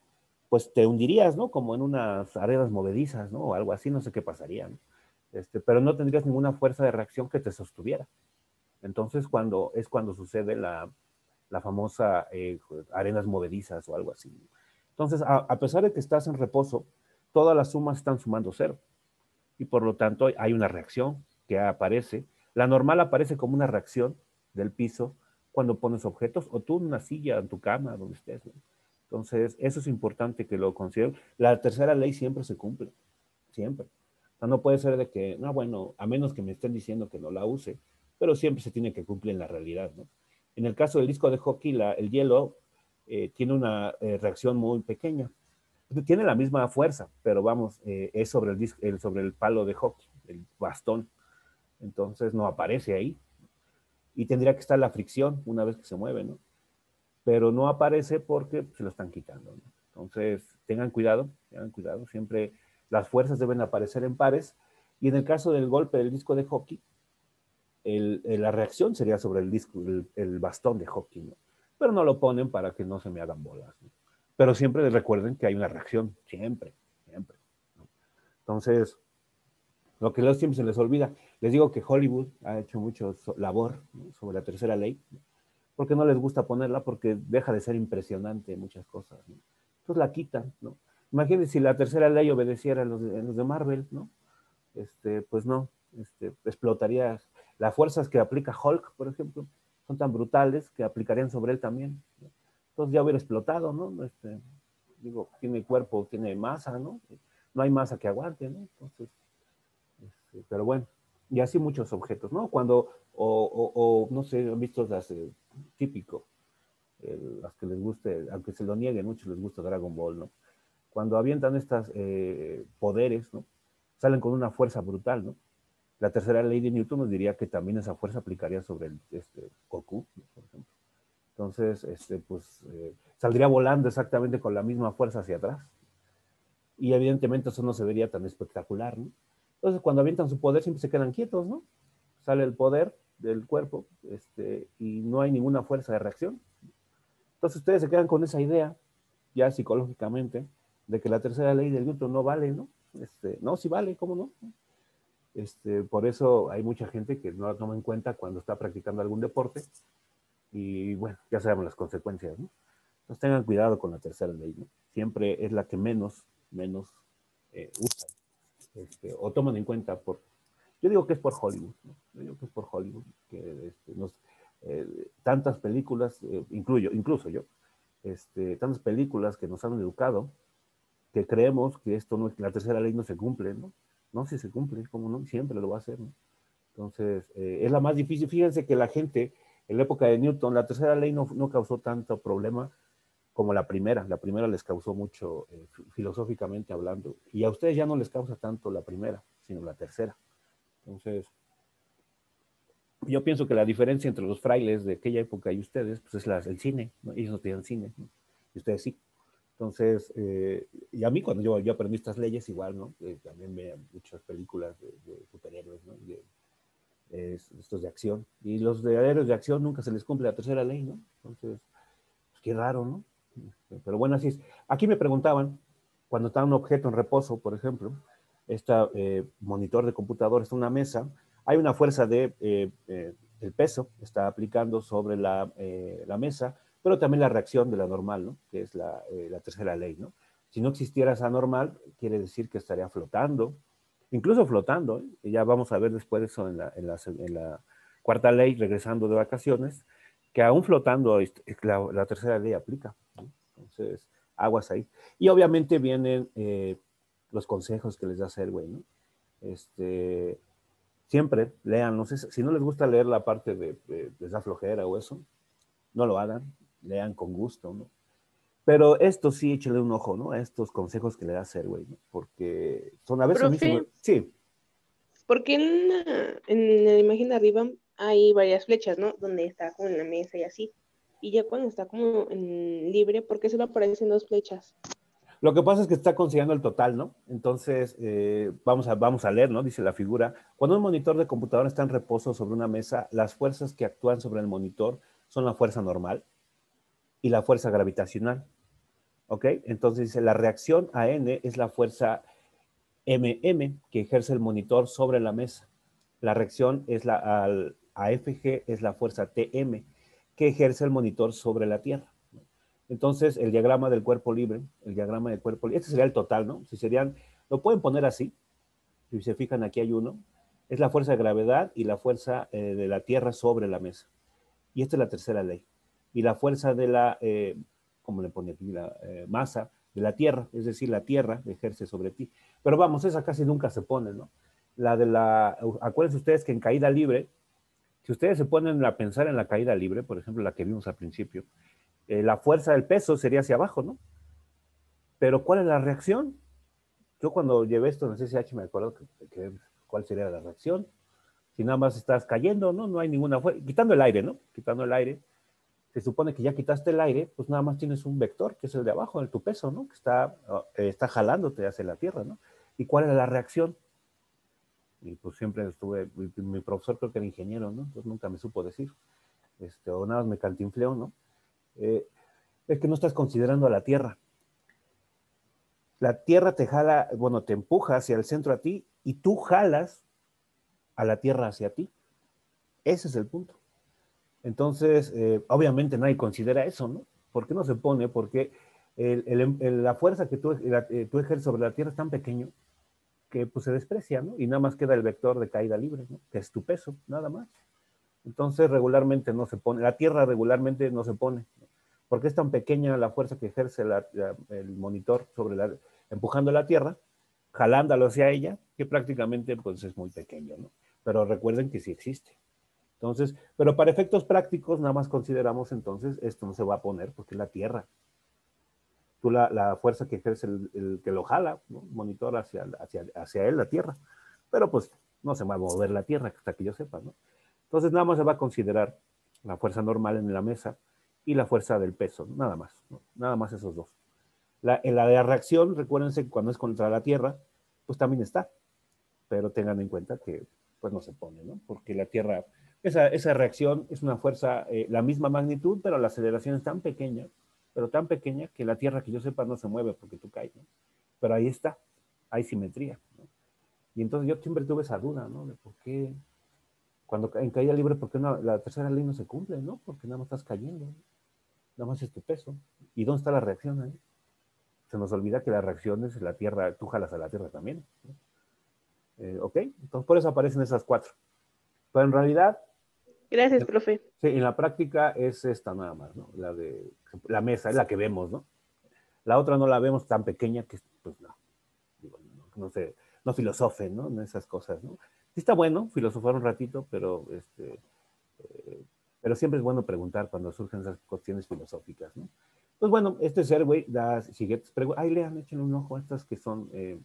Pues te hundirías, ¿no? Como en unas arenas movedizas, ¿no? O algo así, no sé qué pasaría, ¿no? Este, pero no tendrías ninguna fuerza de reacción que te sostuviera. Entonces, cuando, es cuando sucede la, famosa eh, arenas movedizas o algo así. Entonces, a, pesar de que estás en reposo, todas las sumas están sumando cero. Y por lo tanto, hay una reacción que aparece la normal aparece como una reacción del piso cuando pones objetos o tú en una silla, en tu cama, donde estés. Entonces, eso es importante que lo consideren. La tercera ley siempre se cumple, siempre. No puede ser de que, no, bueno, a menos que me estén diciendo que no la use, pero siempre se tiene que cumplir en la realidad, ¿no? En el caso del disco de hockey, el hielo eh, tiene una eh, reacción muy pequeña. Tiene la misma fuerza, pero vamos, eh, es sobre el, disco, el, sobre el palo de hockey, el bastón. Entonces no aparece ahí. Y tendría que estar la fricción una vez que se mueve, ¿no? Pero no aparece porque se lo están quitando, ¿no? Entonces, tengan cuidado, tengan cuidado. Siempre las fuerzas deben aparecer en pares. Y en el caso del golpe del disco de hockey, el, la reacción sería sobre el disco, el, el, bastón de hockey, ¿no? Pero no lo ponen para que no se me hagan bolas. Pero siempre recuerden que hay una reacción, siempre, siempre. Entonces, lo que los siempre se les olvida. Les digo que Hollywood ha hecho mucho labor sobre la tercera ley, porque no les gusta ponerla, porque deja de ser impresionante muchas cosas. Entonces la quitan, ¿no? Imagínense si la tercera ley obedeciera a los de, los de Marvel, ¿no? Este, pues no, este, explotaría las fuerzas que aplica Hulk, por ejemplo, son tan brutales que aplicarían sobre él también. Entonces ya hubiera explotado, ¿no? Este, digo, tiene cuerpo, tiene masa, ¿no? No hay masa que aguante, ¿no? Entonces, este, pero bueno, y así muchos objetos, ¿no? Cuando, o, o, o no sé, han visto las eh, típico, eh, las que les guste, aunque se lo nieguen, muchos les gusta Dragon Ball, ¿no? Cuando avientan estos eh, poderes, ¿no? Salen con una fuerza brutal, ¿no? La tercera ley de Newton nos diría que también esa fuerza aplicaría sobre el este, por ejemplo. Entonces, este, pues, eh, saldría volando exactamente con la misma fuerza hacia atrás. Y evidentemente eso no se vería tan espectacular, ¿no? Entonces, cuando avientan su poder, siempre se quedan quietos, ¿no? Sale el poder del cuerpo este, y no hay ninguna fuerza de reacción. Entonces, ustedes se quedan con esa idea, ya psicológicamente, de que la tercera ley del Newton no vale, ¿no? Este, no, sí vale, ¿cómo no? Este, por eso hay mucha gente que no la toma en cuenta cuando está practicando algún deporte y bueno, ya sabemos las consecuencias, ¿no? Entonces tengan cuidado con la tercera ley, ¿no? Siempre es la que menos, menos eh, usan este, o toman en cuenta por, yo digo que es por Hollywood, ¿no? Yo digo que es por Hollywood, que este, nos, eh, tantas películas, eh, incluyo, incluso yo, este, tantas películas que nos han educado, que creemos que esto no, la tercera ley no se cumple, ¿no? No, si se cumple, como no, siempre lo va a hacer, ¿no? Entonces, eh, es la más difícil. Fíjense que la gente, en la época de Newton, la tercera ley no, no causó tanto problema como la primera. La primera les causó mucho, eh, filosóficamente hablando, y a ustedes ya no les causa tanto la primera, sino la tercera. Entonces, yo pienso que la diferencia entre los frailes de aquella época y ustedes, pues es la, el cine, ellos no tenían cine, ¿no? y ustedes sí. Entonces, eh, y a mí cuando yo, aprendí estas leyes, igual, ¿no? Eh, también veía muchas películas de, superhéroes, ¿no? De, eh, estos de acción. Y los de héroes de acción nunca se les cumple la tercera ley, ¿no? Entonces, pues, qué raro, ¿no? Este, pero bueno, así es. Aquí me preguntaban, cuando está un objeto en reposo, por ejemplo, este monitor de computador está una mesa, hay una fuerza de, eh, el peso, está aplicando sobre la, la mesa, pero también la reacción de la normal, ¿no? que es la, eh, la, tercera ley. ¿no? Si no existiera esa normal, quiere decir que estaría flotando, incluso flotando, ¿eh? ya vamos a ver después de eso en la, cuarta ley, regresando de vacaciones, que aún flotando la, tercera ley aplica. ¿no? Entonces, aguas ahí. Y obviamente vienen eh, los consejos que les da Serway, ¿no? Este, siempre lean, no sé, si no les gusta leer la parte de esa flojera o eso, no lo hagan, lean con gusto, ¿no? Pero esto sí, échale un ojo, ¿no? A estos consejos que le da hacer, güey, ¿no? Porque son a veces... Profe, sí. Porque en, la, en la imagen de arriba hay varias flechas, ¿no? Donde está como en la mesa y así. Y ya cuando está como en libre, ¿por qué solo aparecen dos flechas? Lo que pasa es que está considerando el total, ¿no? Entonces, eh, vamos, a, vamos a leer, ¿no? Dice la figura. Cuando un monitor de computadora está en reposo sobre una mesa, las fuerzas que actúan sobre el monitor son la fuerza normal, y la fuerza gravitacional. ¿Ok? Entonces la reacción a N es la fuerza MM que ejerce el monitor sobre la mesa. La reacción es la, al, a FG es la fuerza TM que ejerce el monitor sobre la Tierra. Entonces, el diagrama del cuerpo libre, el diagrama del cuerpo libre, este sería el total, ¿no? Si serían, lo pueden poner así, si se fijan aquí hay uno, es la fuerza de gravedad y la fuerza eh, de la Tierra sobre la mesa. Y esta es la tercera ley y la fuerza de la, eh, como le pone aquí, la eh, masa de la tierra, es decir, la tierra ejerce sobre ti. Pero vamos, esa casi nunca se pone, ¿no? La de la, acuérdense ustedes que en caída libre, si ustedes se ponen a pensar en la caída libre, por ejemplo, la que vimos al principio, eh, la fuerza del peso sería hacia abajo, ¿no? Pero ¿cuál es la reacción? Yo cuando llevé esto en el CCH me acuerdo que, cuál sería la reacción. Si nada más estás cayendo, ¿no? No hay ninguna fuerza, quitando el aire, ¿no? Quitando el aire, se supone que ya quitaste el aire, pues nada más tienes un vector, que es el de abajo, el tu peso, ¿no? Que está, eh, está jalándote hacia la Tierra, ¿no? ¿Y cuál es la reacción? Y pues siempre estuve, mi, profesor creo que era ingeniero, ¿no? Pues nunca me supo decir, este, o nada más me cantinfleo, ¿no? Eh, es que no estás considerando a la Tierra. La Tierra te jala, bueno, te empuja hacia el centro a ti y tú jalas a la Tierra hacia ti. Ese es el punto. Entonces, eh, obviamente nadie considera eso, ¿no? ¿Por qué no se pone? Porque la fuerza que tú, eh, tú, ejerces sobre la Tierra es tan pequeño que pues, se desprecia, ¿no? Y nada más queda el vector de caída libre, ¿no? Que es tu peso, nada más. Entonces, regularmente no se pone, la Tierra regularmente no se pone, porque es tan pequeña la fuerza que ejerce el monitor sobre la, empujando la Tierra, jalándolo hacia ella, que prácticamente pues es muy pequeño, ¿no? Pero recuerden que sí existe. Entonces, pero para efectos prácticos, nada más consideramos entonces, esto no se va a poner porque es la Tierra. Tú la, fuerza que ejerce el, que lo jala, ¿no? monitor hacia, hacia, hacia él, la Tierra. Pero pues no se va a mover la Tierra hasta que yo sepa, ¿no? Entonces nada más se va a considerar la fuerza normal en la mesa y la fuerza del peso, nada más, nada más esos dos. La, en la de reacción, recuérdense que cuando es contra la Tierra, pues también está, pero tengan en cuenta que pues no se pone, ¿no? Porque la Tierra esa, reacción es una fuerza, eh, la misma magnitud, pero la aceleración es tan pequeña, pero tan pequeña que la Tierra, que yo sepa, no se mueve porque tú caes, ¿no? Pero ahí está, hay simetría, ¿no? Y entonces yo siempre tuve esa duda, ¿no? De por qué, cuando en caída libre, ¿por qué la tercera ley no se cumple, ¿no? Porque nada más estás cayendo, nada más es tu peso. ¿Y dónde está la reacción ahí? Se nos olvida que la reacción es la Tierra, tú jalas a la Tierra también. Eh, ¿Ok? Entonces por eso aparecen esas cuatro. Pero en realidad Gracias, profe. Sí, en la práctica es esta nada más, ¿no? La de la mesa, es la que vemos, ¿no? La otra no la vemos tan pequeña que, pues no, no, sé, no filosofen, ¿no? En esas cosas, ¿no? Sí está bueno filosofar un ratito, pero este, eh, pero siempre es bueno preguntar cuando surgen esas cuestiones filosóficas, ¿no? Pues bueno, este ser, güey, da siguientes preguntas. Ay, lean, échenle un ojo a estas que son, eh,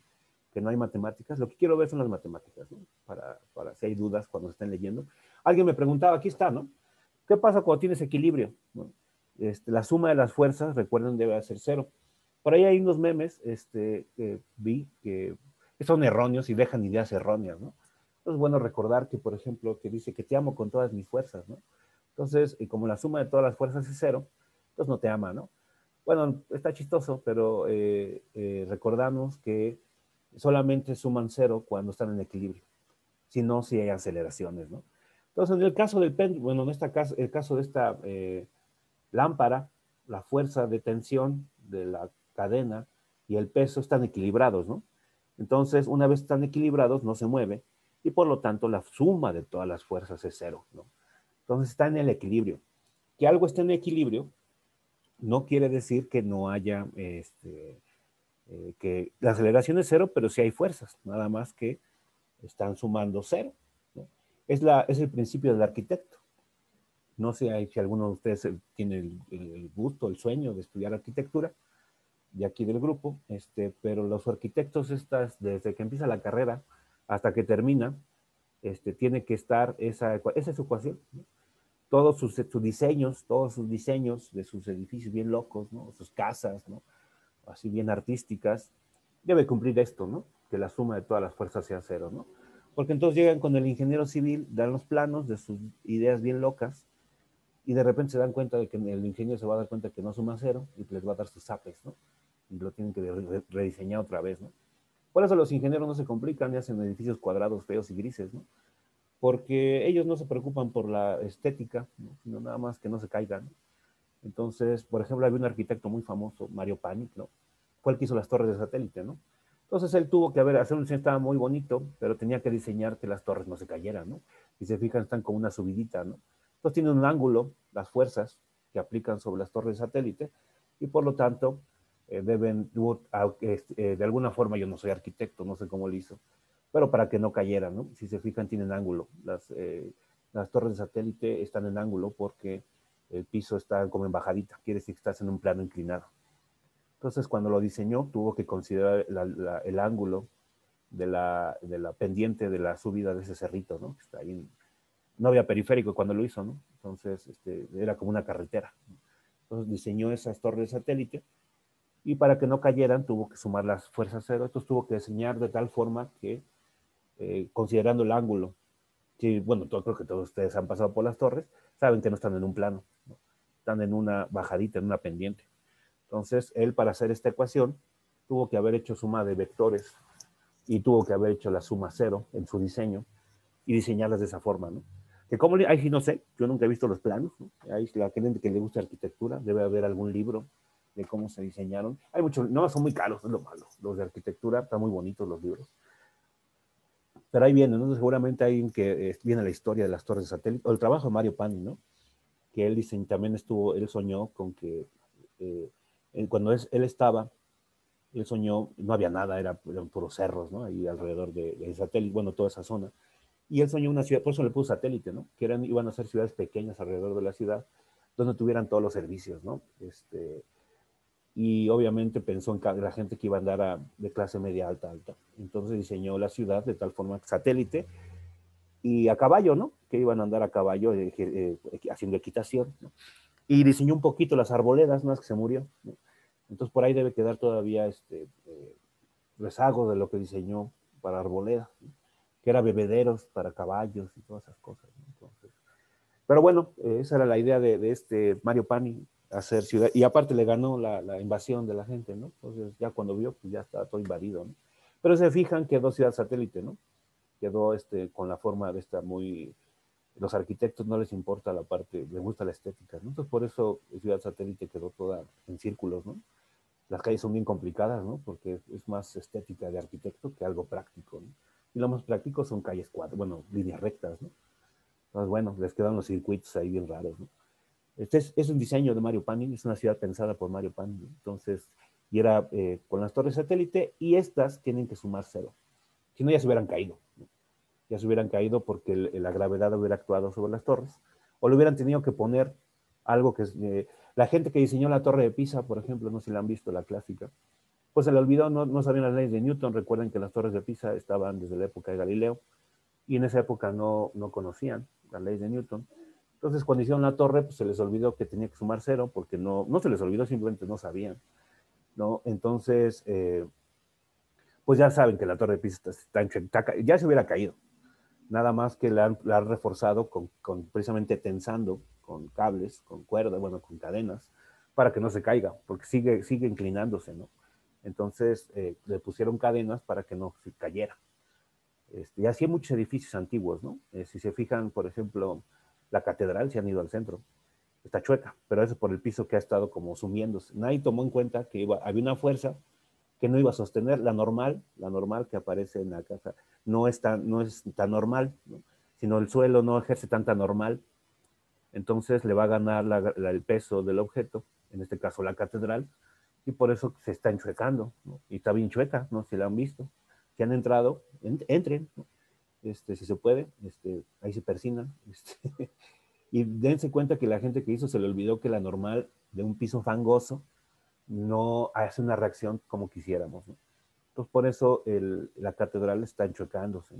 que no hay matemáticas. Lo que quiero ver son las matemáticas, ¿no? Para, para si hay dudas cuando estén leyendo. Alguien me preguntaba, aquí está, ¿no? ¿Qué pasa cuando tienes equilibrio? este, la suma de las fuerzas, recuerden, debe ser cero. Por ahí hay unos memes este, que vi que son erróneos y dejan ideas erróneas, ¿no? Entonces, bueno, recordar que, por ejemplo, que dice que te amo con todas mis fuerzas, ¿no? Entonces, y como la suma de todas las fuerzas es cero, entonces no te ama, ¿no? Bueno, está chistoso, pero eh, eh, recordamos que solamente suman cero cuando están en equilibrio, si no, si hay aceleraciones, ¿no? Entonces, en el caso del péndulo, bueno, en esta el caso de esta eh, lámpara, la fuerza de tensión de la cadena y el peso están equilibrados, ¿no? Entonces, una vez están equilibrados, no se mueve y por lo tanto la suma de todas las fuerzas es cero, ¿no? Entonces está en el equilibrio. Que algo esté en equilibrio no quiere decir que no haya, este, eh, que la aceleración es cero, pero sí hay fuerzas, nada más que están sumando cero es, la, es el principio del arquitecto. No sé si alguno de ustedes eh, tiene el, gusto, el sueño de estudiar arquitectura, de aquí del grupo, este, pero los arquitectos, estas, desde que empieza la carrera hasta que termina, este, tiene que estar esa, esa es su ecuación. Todos sus, diseños, todos sus diseños de sus edificios bien locos, ¿no? sus casas, ¿no? así bien artísticas, debe cumplir esto, ¿no? que la suma de todas las fuerzas sea cero. ¿no? Porque entonces llegan con el ingeniero civil, dan los planos de sus ideas bien locas y de repente se dan cuenta de que el ingeniero se va a dar cuenta que no suma cero y les va a dar sus zapes, ¿no? Y lo tienen que rediseñar otra vez, ¿no? Por eso los ingenieros no se complican y hacen edificios cuadrados, feos y grises, ¿no? Porque ellos no se preocupan por la estética, ¿no? sino nada más que no se caigan. Entonces, por ejemplo, había un arquitecto muy famoso, Mario Panic, ¿no? Fue el que hizo las torres de satélite, ¿no? Entonces él tuvo que haber, hacer un diseño estaba muy bonito, pero tenía que diseñar que las torres no se cayeran, ¿no? Y se fijan, están como una subidita, ¿no? Entonces tienen un ángulo, las fuerzas que aplican sobre las torres de satélite, y por lo tanto, eh, deben, este, de alguna forma, yo no soy arquitecto, no sé cómo lo hizo, pero para que no cayera, ¿no? Si se fijan, tienen ángulo. Las, las torres de satélite están en ángulo porque el piso está como en bajadita, quiere decir que estás en un plano inclinado. Entonces, cuando lo diseñó, tuvo que considerar el ángulo de la, pendiente de la subida de ese cerrito, ¿no? Está ahí. No había periférico cuando lo hizo, ¿no? Entonces, este, era como una carretera. Entonces, diseñó esas torres de satélite y para que no cayeran tuvo que sumar las fuerzas cero. Entonces, tuvo que diseñar de tal forma que, eh, considerando el ángulo, que, bueno, creo que todos ustedes han pasado por las torres, saben que no están en un plano, están en una bajadita, en una pendiente. Entonces, él para hacer esta ecuación tuvo que haber hecho suma de vectores y tuvo que haber hecho la suma cero en su diseño y diseñarlas de esa forma, ¿no? Que como, ahí sí no sé, yo nunca he visto los planos, ¿no? Ahí la gente que le gusta arquitectura debe haber algún libro de cómo se diseñaron. Hay muchos, no, son muy caros, es lo malo. Los de arquitectura están muy bonitos los libros. Pero ahí viene, ¿no? Seguramente hay que eh, viene la historia de las torres de satélite, o el trabajo de Mario Pani, ¿no? Que él dice, también estuvo, él soñó con que eh, cuando él estaba, él soñó, no había nada, era, eran puros cerros, ¿no? Ahí alrededor del de satélite, bueno, toda esa zona. Y él soñó una ciudad, por eso le puso satélite, ¿no? Que eran, iban a ser ciudades pequeñas alrededor de la ciudad, donde tuvieran todos los servicios, ¿no? Este, y obviamente pensó en la gente que iba a andar de clase media alta, alta. Entonces diseñó la ciudad de tal forma satélite y a caballo, ¿no? Que iban a andar a caballo eh, eh, haciendo equitación, ¿no? Y diseñó un poquito las arboledas, ¿no? Es que se murió. Entonces por ahí debe quedar todavía este eh, rezago de lo que diseñó para arboleda, que era bebederos para caballos y todas esas cosas. Pero bueno, esa era la idea de, este Mario Pani, hacer ciudad. Y aparte le ganó la, la, invasión de la gente, ¿no? Entonces ya cuando vio, pues ya está todo invadido, ¿no? Pero se fijan, quedó ciudad satélite, ¿no? Quedó este, con la forma de esta muy... Los arquitectos no les importa la parte, les gusta la estética, ¿no? Entonces por eso ciudad satélite quedó toda en círculos, ¿no? Las calles son bien complicadas, ¿no? Porque es más estética de arquitecto que algo práctico, ¿no? Y lo más práctico son calles cuatro, bueno, líneas rectas, ¿no? Entonces, bueno, les quedan los circuitos ahí bien raros, ¿no? Este es, un diseño de Mario Panin, es una ciudad pensada por Mario Panin. Entonces, y era eh, con las torres satélite y estas tienen que sumar cero. Si no, ya se hubieran caído. Ya se hubieran caído porque la gravedad hubiera actuado sobre las torres. O le hubieran tenido que poner algo que. Eh, la gente que diseñó la torre de Pisa, por ejemplo, no sé si la han visto, la clásica, pues se le olvidó, no, no sabían las leyes de Newton. Recuerden que las torres de Pisa estaban desde la época de Galileo y en esa época no, no conocían las leyes de Newton. Entonces, cuando hicieron la torre, pues se les olvidó que tenía que sumar cero, porque no, no se les olvidó, simplemente no sabían, ¿no? Entonces, eh, pues ya saben que la torre de Pisa ya se hubiera caído. Nada más que la han, reforzado con, con, precisamente tensando con cables, con cuerdas, bueno, con cadenas, para que no se caiga, porque sigue, sigue inclinándose, ¿no? Entonces, eh, le pusieron cadenas para que no se cayera. Este, y así hay muchos edificios antiguos, ¿no? Eh, si se fijan, por ejemplo, la catedral se han ido al centro. Está chueca, pero eso es por el piso que ha estado como sumiéndose. Nadie tomó en cuenta que había una fuerza que no iba a sostener la normal, la normal que aparece en la casa, no es tan, no es tan normal, sino el suelo no ejerce tanta normal. Entonces le va a ganar el peso del objeto, en este caso la catedral, y por eso se está enchuecando, y está bien chueca, ¿no? Si la han visto, si han entrado, entren, este, si se puede, este, ahí se persinan. [LAUGHS] Este, y dense cuenta que la gente que hizo se le olvidó que la normal de un piso fangoso no hace una reacción como quisiéramos. Entonces, por eso la catedral está enchuecándose.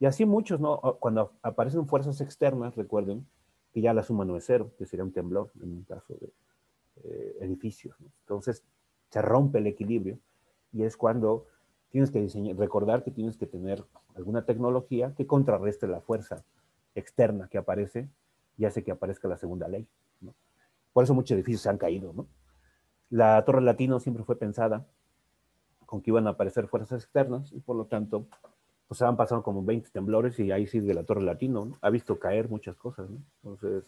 Y así muchos, ¿no? Cuando aparecen fuerzas externas, recuerden que ya la suma no es cero, que sería un temblor en un caso de eh, edificios. Entonces, se rompe el equilibrio y es cuando tienes que diseñar, recordar que tienes que tener alguna tecnología que contrarreste la fuerza externa que aparece y hace que aparezca la segunda ley. Por eso muchos edificios se han caído. ¿no? La Torre Latino siempre fue pensada con que iban a aparecer fuerzas externas y por lo tanto pues han pasado como 20 temblores y ahí sigue la Torre Latino. ¿no? Ha visto caer muchas cosas. ¿no? Entonces,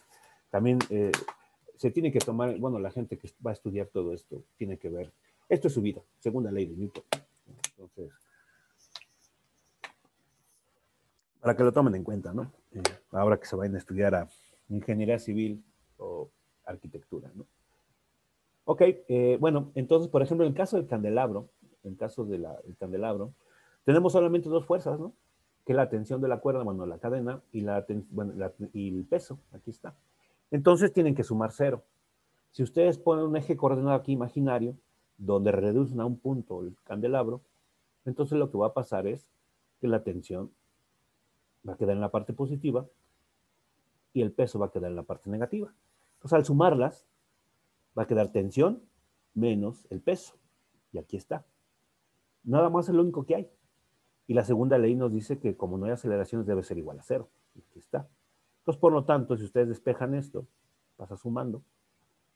también eh, se tiene que tomar, bueno, la gente que va a estudiar todo esto tiene que ver, esto es su vida, segunda ley de Newton. Entonces, para que lo tomen en cuenta, ¿no? Eh, ahora que se vayan a estudiar a ingeniería civil o arquitectura, ¿no? Ok, eh, bueno, entonces, por ejemplo, en el caso del candelabro, en el caso del candelabro, tenemos solamente dos fuerzas, ¿no? Que la tensión de la cuerda, bueno, la cadena y, la, y el peso, aquí está. Entonces tienen que sumar cero. Si ustedes ponen un eje coordenado aquí imaginario, donde reducen a un punto el candelabro, entonces lo que va a pasar es que la tensión va a quedar en la parte positiva y el peso va a quedar en la parte negativa. Entonces al sumarlas, va a quedar tensión menos el peso. Y aquí está. Nada más es lo único que hay. Y la segunda ley nos dice que como no hay aceleraciones debe ser igual a cero. Y aquí está. Entonces, por lo tanto, si ustedes despejan esto, pasa sumando,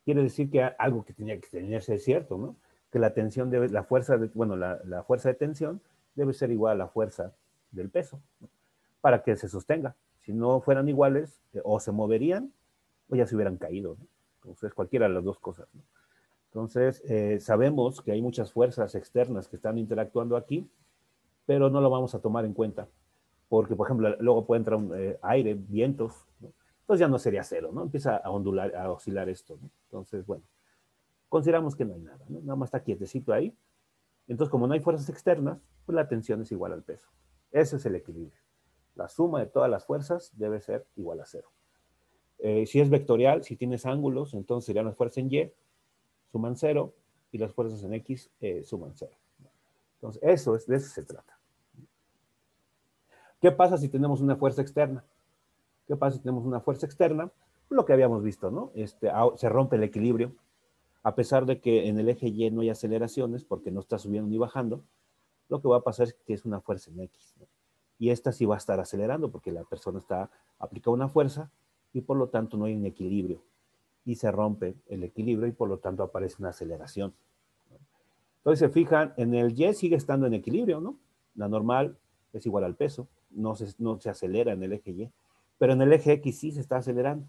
quiere decir que algo que tenía que tenerse es cierto, ¿no? Que la tensión debe, la fuerza de, bueno, la, fuerza de tensión debe ser igual a la fuerza del peso, para que se sostenga. Si no fueran iguales, eh, o se moverían, o ya se hubieran caído, ¿no? Entonces, cualquiera de las dos cosas, ¿no? Entonces, eh, sabemos que hay muchas fuerzas externas que están interactuando aquí, pero no lo vamos a tomar en cuenta porque, por ejemplo, luego puede entrar un, eh, aire, vientos, entonces ya no sería cero, ¿no? Empieza a ondular, a oscilar esto, ¿no? Entonces, bueno, consideramos que no hay nada, ¿no? Nada más está quietecito ahí. Entonces, como no hay fuerzas externas, pues la tensión es igual al peso. Ese es el equilibrio. La suma de todas las fuerzas debe ser igual a cero. Eh, si es vectorial, si tienes ángulos, entonces serían las fuerzas en Y, suman cero, y las fuerzas en X eh, suman cero. Entonces, eso es, de eso se trata. ¿Qué pasa si tenemos una fuerza externa? ¿Qué pasa si tenemos una fuerza externa? Lo que habíamos visto, ¿no? Este, se rompe el equilibrio, a pesar de que en el eje Y no hay aceleraciones porque no está subiendo ni bajando, lo que va a pasar es que es una fuerza en X. Y esta sí va a estar acelerando porque la persona está aplicando una fuerza y por lo tanto no hay un equilibrio. Y se rompe el equilibrio y por lo tanto aparece una aceleración. Entonces se fijan, en el Y sigue estando en equilibrio, ¿no? La normal es igual al peso no se, no se acelera en el eje Y, pero en el eje X sí se está acelerando.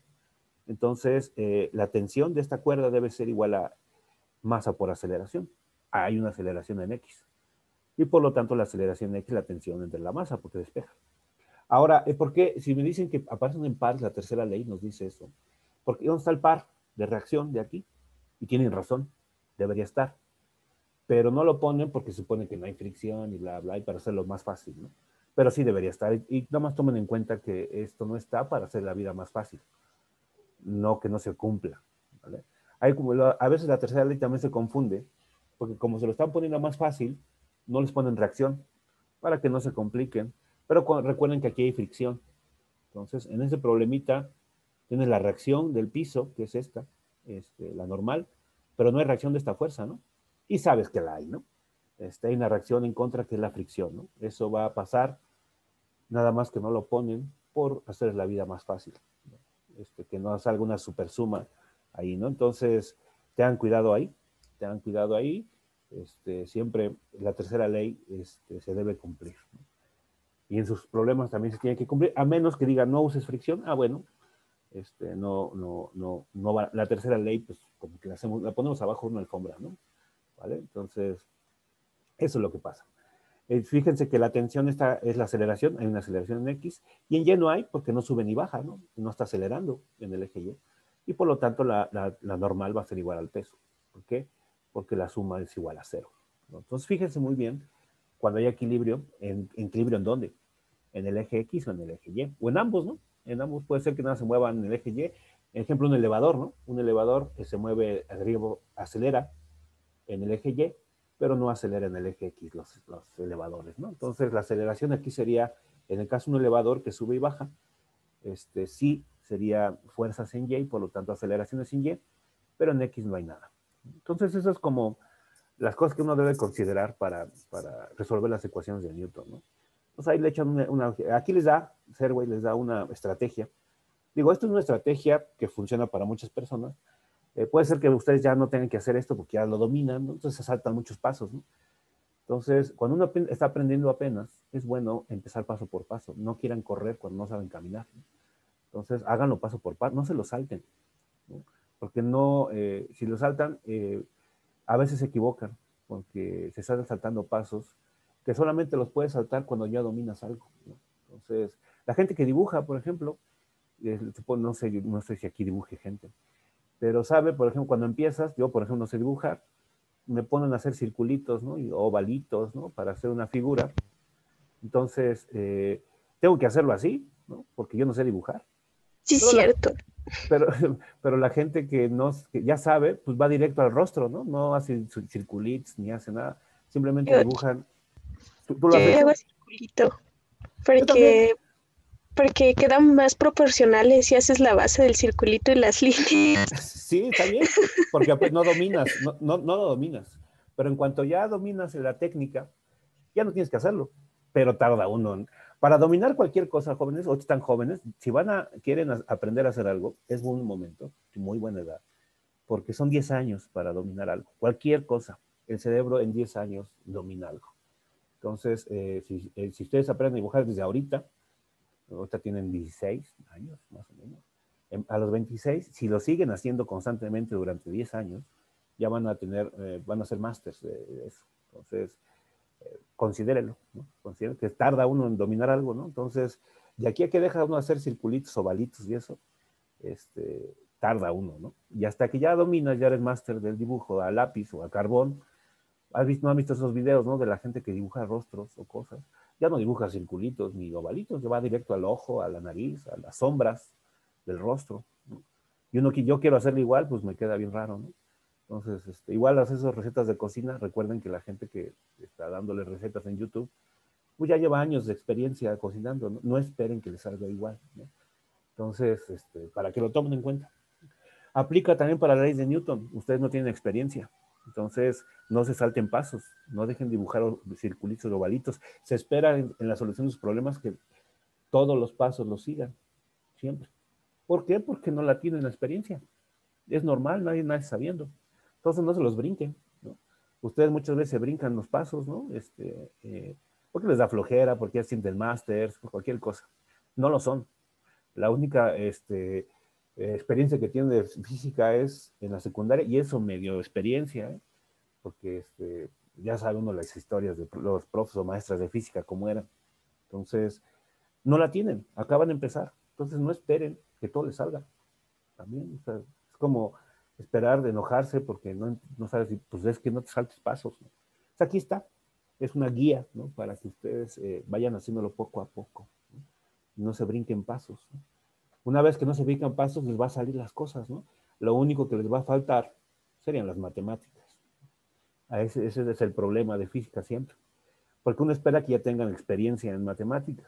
Entonces, eh, la tensión de esta cuerda debe ser igual a masa por aceleración. Hay una aceleración en X. Y por lo tanto, la aceleración en X la tensión entre la masa, porque despeja. Ahora, ¿por qué? Si me dicen que aparecen en par, la tercera ley nos dice eso. Porque ¿dónde está el par de reacción de aquí? Y tienen razón, debería estar. Pero no lo ponen porque supone que no hay fricción y bla, bla, y para hacerlo más fácil, ¿no? pero sí debería estar. Y nada más tomen en cuenta que esto no está para hacer la vida más fácil, no que no se cumpla. Como a veces la tercera ley también se confunde, porque como se lo están poniendo más fácil, no les ponen reacción para que no se compliquen. Pero recuerden que aquí hay fricción. Entonces, en ese problemita tienes la reacción del piso, que es esta, este, la normal, pero no hay reacción de esta fuerza, ¿no? Y sabes que la hay, ¿no? Este, hay una reacción en contra que es la fricción, ¿no? Eso va a pasar, nada más que no lo ponen por hacer la vida más fácil, este, que no salga una supersuma ahí, ¿no? Entonces, tengan cuidado ahí, tengan cuidado ahí, este, siempre la tercera ley este, se debe cumplir. Y en sus problemas también se tiene que cumplir, a menos que diga no uses fricción, ah, bueno, este, no, no, no, no va, la tercera ley, pues como que la, hacemos, la ponemos abajo de una alfombra, ¿no? ¿Vale? Entonces, eso es lo que pasa. Eh, fíjense que la tensión está, es la aceleración, hay una aceleración en X, y en Y no hay porque no sube ni baja, ¿no? No está acelerando en el eje Y. Y por lo tanto la, normal va a ser igual al peso. ¿Por qué? Porque la suma es igual a cero. Entonces fíjense muy bien, cuando hay equilibrio, en, ¿equilibrio en dónde? En el eje X o en el eje Y. O en ambos, ¿no? En ambos puede ser que nada se mueva en el eje Y. Ejemplo, un elevador, ¿no? Un elevador que se mueve arriba, acelera en el eje Y pero no acelera en el eje X los, elevadores, ¿no? Entonces, la aceleración aquí sería, en el caso de un elevador que sube y baja, este, sí sería fuerzas en Y, por lo tanto aceleraciones en Y, pero en X no hay nada. Entonces, eso es como las cosas que uno debe considerar para, para resolver las ecuaciones de Newton, ¿no? Entonces ahí le echan una, aquí les da, Serway les da una estrategia. Digo, esto es una estrategia que funciona para muchas personas, eh, puede ser que ustedes ya no tengan que hacer esto porque ya lo dominan, ¿no? entonces se saltan muchos pasos. ¿no? Entonces, cuando uno está aprendiendo apenas, es bueno empezar paso por paso. No quieran correr cuando no saben caminar. Entonces, háganlo paso por paso, no se lo salten. Porque no, eh, si lo saltan, eh, a veces se equivocan, porque se están saltando pasos que solamente los puedes saltar cuando ya dominas algo. Entonces, la gente que dibuja, por ejemplo, no sé, no sé si aquí dibuje gente, Pero sabe, por ejemplo, cuando empiezas, yo por ejemplo no sé dibujar, me ponen a hacer circulitos, ¿no? Y ovalitos, ¿no? Para hacer una figura. Entonces, eh, tengo que hacerlo así, ¿no? Porque yo no sé dibujar. Sí, es cierto. pero, [LAUGHS] pero la gente que, no, que ya sabe, pues va directo al rostro, ¿no? No hace circulitos ni hace nada. Simplemente dibujan. ¿Tú, lo yo hago circulito. Porque, porque quedan más proporcionales si haces la base del circulito y las [LAUGHS] líneas. Sí, está bien, porque pues, no dominas, no, no, no lo dominas. Pero en cuanto ya dominas la técnica, ya no tienes que hacerlo, pero tarda uno. Para dominar cualquier cosa, jóvenes, o están jóvenes, si van a, quieren aprender a hacer algo, es un momento, muy buena edad, porque son 10 años para dominar algo, cualquier cosa. El cerebro en 10 años domina algo. Entonces, eh, si, eh, si, ustedes aprenden a dibujar desde ahorita, ahorita tienen 16 años más o menos, em, a los 26, si lo siguen haciendo constantemente durante 10 años, ya van a tener, eh, van a ser másters de eso. Entonces, eh, considérelo, ¿no? Que tarda uno en dominar algo, ¿no? Entonces, de aquí a que deja uno hacer circulitos, ovalitos y eso, este, tarda uno, ¿no? Y hasta que ya dominas, ya eres máster del dibujo a lápiz o a carbón, has visto, no has visto esos videos, ¿no? De la gente que dibuja rostros o cosas, ya no dibuja circulitos ni ovalitos, ya va directo al ojo, a la nariz, a las sombras del rostro, Y uno que yo quiero hacerlo igual, pues me queda bien raro, ¿no? Entonces, este, igual las esas recetas de cocina, recuerden que la gente que está dándole recetas en YouTube, pues ya lleva años de experiencia cocinando, no, esperen que les salga igual, ¿no? Entonces, este, para que lo tomen en cuenta. Aplica también para la ley de Newton, ustedes no tienen experiencia, entonces no se salten pasos, no dejen dibujar circulitos o ovalitos, se espera en, la solución de sus problemas que todos los pasos los sigan, siempre. ¿Por qué? Porque no la tienen la experiencia. Es normal, nadie nace sabiendo. Entonces no se los brinquen, ¿no? Ustedes muchas veces se brincan los pasos, ¿no? Este, eh, porque les da flojera, porque sienten másters, [LAUGHS] por cualquier cosa. No lo son. La única este, eh, experiencia que tienen de física es en la secundaria, y eso medio experiencia, ¿eh? porque este, ya sabe uno las historias de los profes o maestras de física, cómo eran. Entonces, no la tienen, acaban de empezar. Entonces, no esperen que todo les salga. También, o sea, es como esperar de enojarse porque no, no sabes si, pues es que no te saltes pasos. ¿no? aquí está, es una guía, ¿no? Para que ustedes eh, vayan haciéndolo poco a poco, ¿no? no se brinquen pasos. Una vez que no se brincan pasos, les va a salir las cosas, ¿no? Lo único que les va a faltar serían las matemáticas. Ese, ese es el problema de física siempre. Porque uno espera que ya tengan experiencia en matemáticas.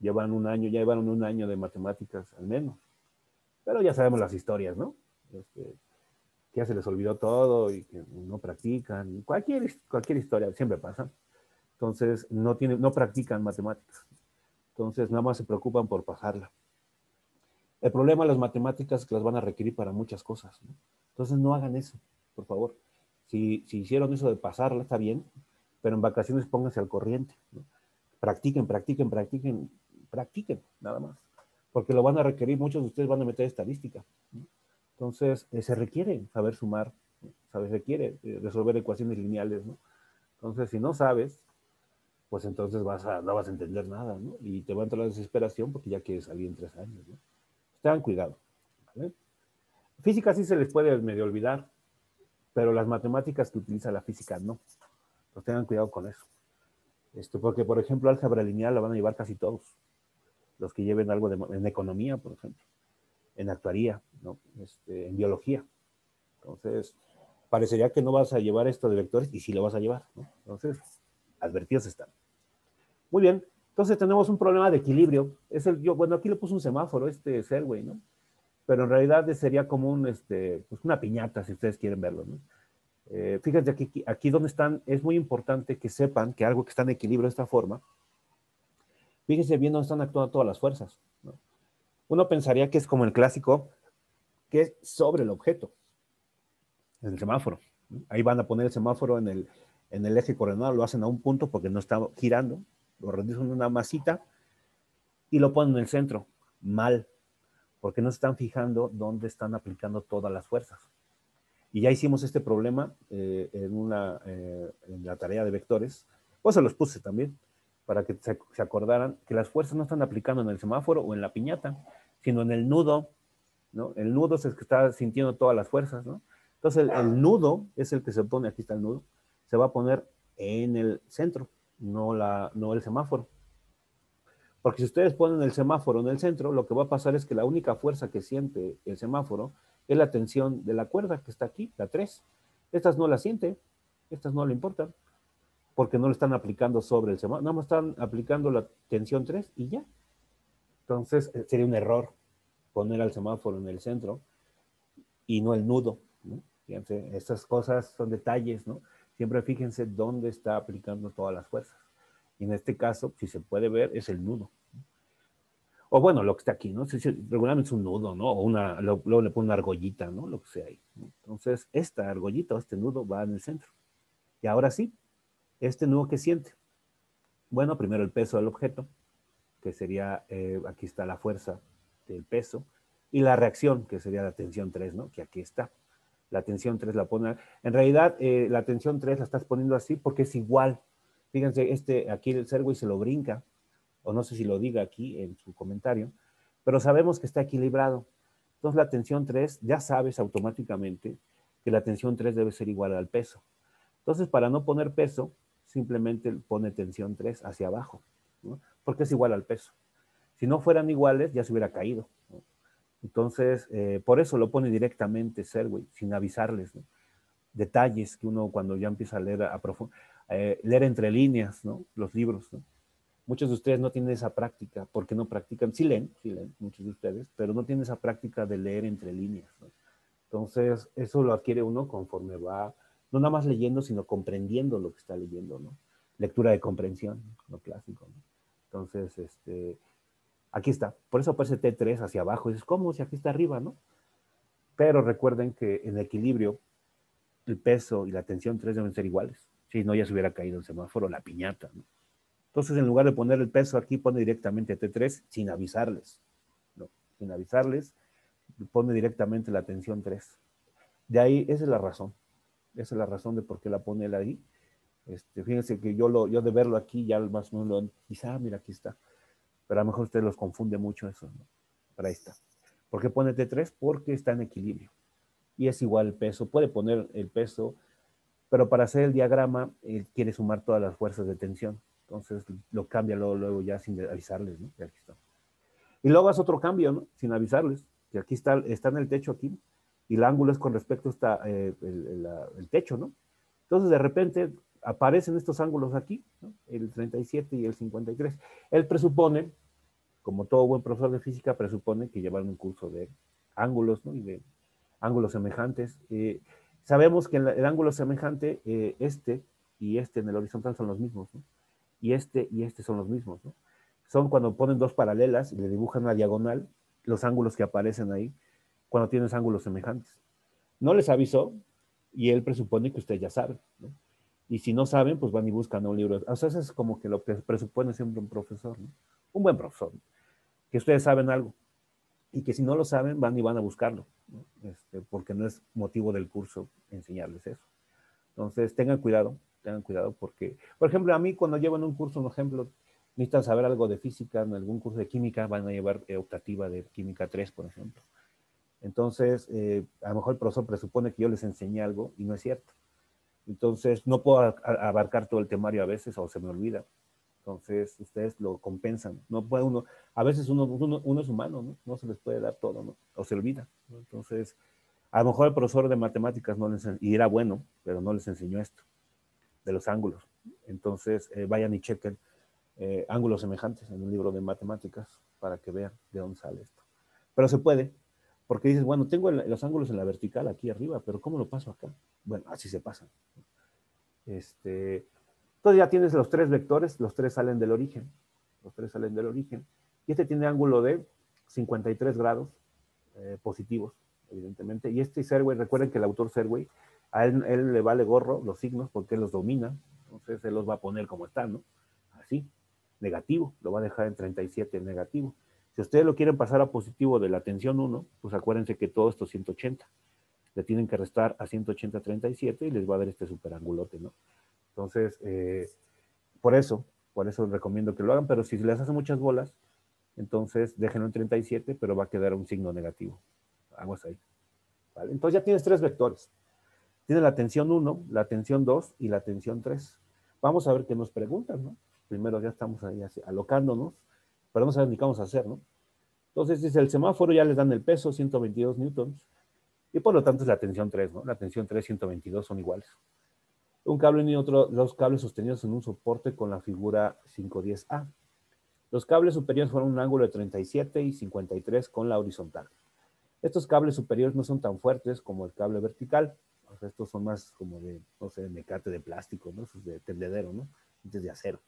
Llevan un año, ya llevaron un año de matemáticas al menos. Pero ya sabemos las historias, ¿no? Este, que ya se les olvidó todo y que no practican, cualquier, cualquier historia, siempre pasa. Entonces, no, tienen, no practican matemáticas. Entonces, nada más se preocupan por pasarla. El problema de las matemáticas es que las van a requerir para muchas cosas. Entonces, no hagan eso, por favor. Si, si, hicieron eso de pasarla, está bien, pero en vacaciones pónganse al corriente. Practiquen, practiquen, practiquen, practiquen, nada más. Porque lo van a requerir, muchos de ustedes van a meter estadística. Entonces, eh, se requiere saber sumar, se requiere eh, resolver ecuaciones lineales, ¿no? Entonces, si no sabes, pues entonces vas a, no vas a entender nada, ¿no? Y te va a entrar la desesperación porque ya quieres salir en tres años, ¿no? Tengan cuidado, ¿vale? Física sí se les puede medio olvidar, pero las matemáticas que utiliza la física no. Pues tengan cuidado con eso. Esto porque, por ejemplo, álgebra lineal la van a llevar casi todos. Los que lleven algo de, en economía, por ejemplo en actuaría, ¿no? Este, en biología. Entonces, parecería que no vas a llevar esto de vectores y sí lo vas a llevar, ¿no? Entonces, advertidos están. Muy bien, entonces tenemos un problema de equilibrio. Es el, yo, bueno, aquí le puse un semáforo, este Selway, ¿no? Pero en realidad sería como un, este, pues una piñata, si ustedes quieren verlo, ¿no? Eh, fíjense aquí, aquí donde están, es muy importante que sepan que algo que está en equilibrio de esta forma, fíjense bien dónde están actuando todas las fuerzas. Uno pensaría que es como el clásico, que es sobre el objeto, el semáforo. Ahí van a poner el semáforo en el, en el eje coordenado, lo hacen a un punto porque no está girando, lo reducen en una masita y lo ponen en el centro. Mal, porque no se están fijando dónde están aplicando todas las fuerzas. Y ya hicimos este problema eh, en, una, eh, en la tarea de vectores, pues se los puse también, para que se, acordaran que las fuerzas no están aplicando en el semáforo o en la piñata, sino en el nudo ¿no? El nudo es el que está sintiendo todas las fuerzas, ¿no? Entonces el, nudo es el que se pone, aquí está el nudo, se va a poner en el centro, no, la, no el semáforo. Porque si ustedes ponen el semáforo en el centro, lo que va a pasar es que la única fuerza que siente el semáforo es la tensión de la cuerda que está aquí, la 3. Estas no la siente, estas no le importan, porque no le están aplicando sobre el semáforo, nada más están aplicando la tensión 3 y ya. Entonces eh, sería un error poner al semáforo en el centro y no el nudo. Fíjense, estas cosas son detalles, ¿no? Siempre fíjense dónde está aplicando todas las fuerzas. Y en este caso, si se puede ver, es el nudo. O bueno, lo que está aquí, ¿no? Regularmente es un nudo, ¿no? O luego le pone una argollita, ¿no? Lo que sea ahí. Entonces, esta argollita o este nudo va en el centro. Y ahora sí, este nudo que siente. Bueno, primero el peso del objeto, que sería, eh, aquí está la fuerza del peso, y la reacción, que sería la tensión 3, ¿no? Que aquí está. La tensión 3 la pone, en realidad eh, la tensión 3 la estás poniendo así porque es igual. Fíjense, este, aquí el y se lo brinca, o no sé si lo diga aquí en su comentario, pero sabemos que está equilibrado. Entonces la tensión 3, ya sabes automáticamente que la tensión 3 debe ser igual al peso. Entonces, para no poner peso, simplemente pone tensión 3 hacia abajo, porque es igual al peso. Si no fueran iguales, ya se hubiera caído. Entonces, eh, por eso lo pone directamente Serway, sin avisarles. Detalles que uno cuando ya empieza a leer a eh, leer entre líneas, ¿no? Los libros, Muchos de ustedes no tienen esa práctica, porque no practican, sí leen, sí leen, muchos de ustedes, pero no tienen esa práctica de leer entre líneas, Entonces, eso lo adquiere uno conforme va, no nada más leyendo, sino comprendiendo lo que está leyendo, ¿no? Lectura de comprensión, lo clásico, Entonces, este, Aquí está. Por eso aparece T3 hacia abajo. Dices, ¿cómo? Si aquí está arriba, ¿no? Pero recuerden que en equilibrio, el peso y la tensión 3 deben ser iguales. Si no, ya se hubiera caído el semáforo, la piñata, ¿no? Entonces, en lugar de poner el peso aquí, pone directamente T3 sin avisarles. ¿no? Sin avisarles, pone directamente la tensión 3. De ahí, esa es la razón. Esa es la razón de por qué la pone él ahí. Este, fíjense que yo, lo, yo de verlo aquí, ya más o menos lo quizá, mira, aquí está pero a lo mejor usted los confunde mucho eso, ¿no? Pero ahí está. ¿Por qué pone T3? Porque está en equilibrio. Y es igual el peso. Puede poner el peso, pero para hacer el diagrama, él quiere sumar todas las fuerzas de tensión. Entonces lo cambia luego, luego ya sin avisarles, ¿no? Y aquí está. Y luego hace otro cambio, ¿no? Sin avisarles. Que aquí está, está en el techo aquí. Y el ángulo es con respecto a eh, el techo, ¿no? Entonces de repente aparecen estos ángulos aquí, el 37 y el 53. Él presupone, como todo buen profesor de física, presupone que llevan un curso de ángulos ¿no? y de ángulos semejantes. Eh, sabemos que el, ángulo semejante, eh, este y este en el horizontal son los mismos, ¿no? y este y este son los mismos. ¿no? Son cuando ponen dos paralelas y le dibujan una diagonal, los ángulos que aparecen ahí, cuando tienes ángulos semejantes. No les avisó y él presupone que usted ya sabe. ¿no? Y si no saben, pues van y buscan un libro. O sea, es como que lo que presupone siempre un profesor. Un buen profesor. Que ustedes saben algo. Y que si no lo saben, van y van a buscarlo. Este, porque no es motivo del curso enseñarles eso. Entonces, tengan cuidado, tengan cuidado porque, por ejemplo, a mí cuando llevo en un curso, un ejemplo, necesitan saber algo de física, en algún curso de química, van a llevar eh, optativa de química 3, por ejemplo. Entonces, eh, a lo mejor el profesor presupone que yo les enseñé algo y no es cierto. Entonces, no puedo abarcar todo el temario a veces o se me olvida. Entonces, ustedes lo compensan. No puede uno, a veces uno, uno, es humano, ¿no? No se les puede dar todo, ¿no? O se olvida. Entonces, a lo mejor el profesor de matemáticas no les, y era bueno, pero no les enseñó esto, de los ángulos. Entonces, eh, vayan y chequen eh, ángulos semejantes en un libro de matemáticas para que vean de dónde sale esto. Pero se puede, porque dices, bueno, tengo los ángulos en la vertical aquí arriba, pero ¿cómo lo paso acá? Bueno, así se pasa. Este, entonces ya tienes los tres vectores, los tres salen del origen. Los tres salen del origen. Y este tiene ángulo de 53 grados eh, positivos, evidentemente. Y este Serway, recuerden que el autor Serway, a él, él, le vale gorro los signos porque él los domina. Entonces él los va a poner como están, ¿no? Así, negativo, lo va a dejar en 37 negativo. Si ustedes lo quieren pasar a positivo de la tensión 1, pues acuérdense que todo esto es 180. Le tienen que restar a 180 37 y les va a dar este superangulote, ¿no? Entonces, eh, por eso, por eso recomiendo que lo hagan, pero si les hace muchas bolas, entonces déjenlo en 37, pero va a quedar un signo negativo. aguas ahí. ¿vale? Entonces ya tienes tres vectores. Tienes la tensión 1, la tensión 2 y la tensión 3. Vamos a ver qué nos preguntan, ¿no? Primero ya estamos ahí alocándonos, pero no sabemos ni qué vamos a hacer, ¿no? Entonces dice, el semáforo ya les dan el peso, 122 newtons, y por lo tanto es la tensión 3, ¿no? La tensión 3, 122 son iguales. Un cable y otro, dos cables sostenidos en un soporte con la figura 510A. Los cables superiores fueron un ángulo de 37 y 53 con la horizontal. Estos cables superiores no son tan fuertes como el cable vertical. estos son más como de, no sé, de mecate de plástico, ¿no? de tendedero, ¿no? de acero.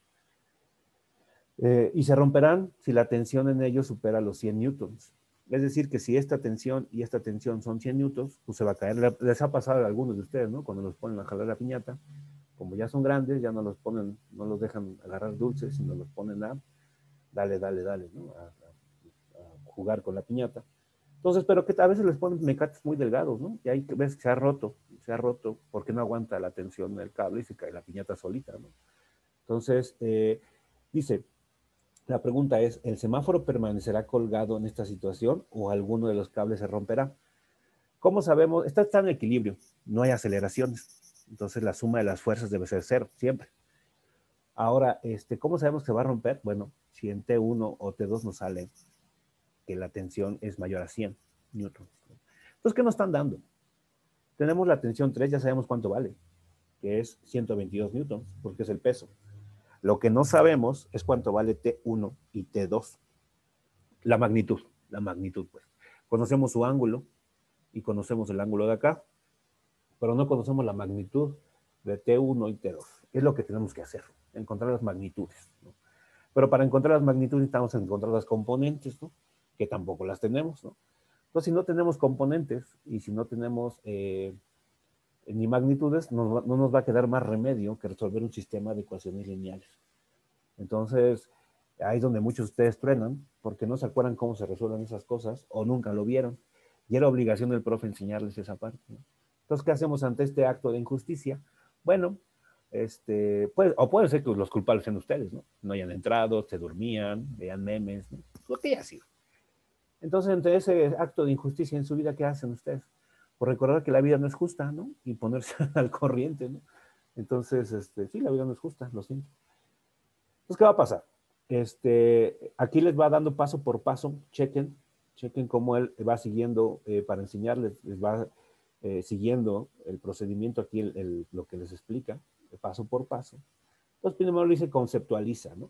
Eh, y se romperán si la tensión en ellos supera los 100 newtons. Es decir, que si esta tensión y esta tensión son 100 newtons, pues se va a caer. Les ha pasado a algunos de ustedes, ¿no? Cuando los ponen a jalar la piñata, como ya son grandes, ya no los ponen, no los dejan agarrar dulces, sino los ponen a dale, dale, dale, ¿no? A, jugar con la piñata. Entonces, pero que a veces les ponen mecates muy delgados, ¿no? Y ahí ves que se ha roto, se ha roto porque no aguanta la tensión del cable y se cae la piñata solita, ¿no? Entonces, eh, dice, la pregunta es, ¿el semáforo permanecerá colgado en esta situación o alguno de los cables se romperá? ¿Cómo sabemos? Está, en equilibrio, no hay aceleraciones. Entonces la suma de las fuerzas debe ser cero, siempre. Ahora, este, ¿cómo sabemos que va a romper? Bueno, si en T1 o T2 nos sale que la tensión es mayor a 100 newtons. Entonces, ¿qué nos están dando? Tenemos la tensión 3, ya sabemos cuánto vale, que es 122 newtons, porque es el peso. Lo que no sabemos es cuánto vale T1 y T2. La magnitud, la magnitud, pues. Conocemos su ángulo y conocemos el ángulo de acá, pero no conocemos la magnitud de T1 y T2. Es lo que tenemos que hacer, encontrar las magnitudes. Pero para encontrar las magnitudes necesitamos encontrar las componentes, ¿no? que tampoco las tenemos. ¿no? Entonces, si no tenemos componentes y si no tenemos eh, ni magnitudes, no, nos va a quedar más remedio que resolver un sistema de ecuaciones lineales. Entonces, ahí es donde muchos de ustedes truenan, porque no se acuerdan cómo se resuelven esas cosas o nunca lo vieron. Y era obligación del profe enseñarles esa parte. Entonces, ¿qué hacemos ante este acto de injusticia? Bueno, este, pues, o puede ser que los culpables sean ustedes, ¿no? No hayan entrado, se durmían, vean memes, ¿no? lo que haya sido. Entonces, ante ese acto de injusticia en su vida, ¿qué hacen ustedes? Por recordar que la vida no es justa, ¿no? Y ponerse [LAUGHS] al corriente, ¿no? Entonces, este, sí, la vida no es justa, lo siento. Entonces, ¿qué va a pasar? Este, aquí les va dando paso por paso, chequen, chequen cómo él va siguiendo eh, para enseñarles, les va eh, siguiendo el procedimiento aquí, lo que les explica, paso por paso. Entonces, primero lo dice conceptualiza, ¿no?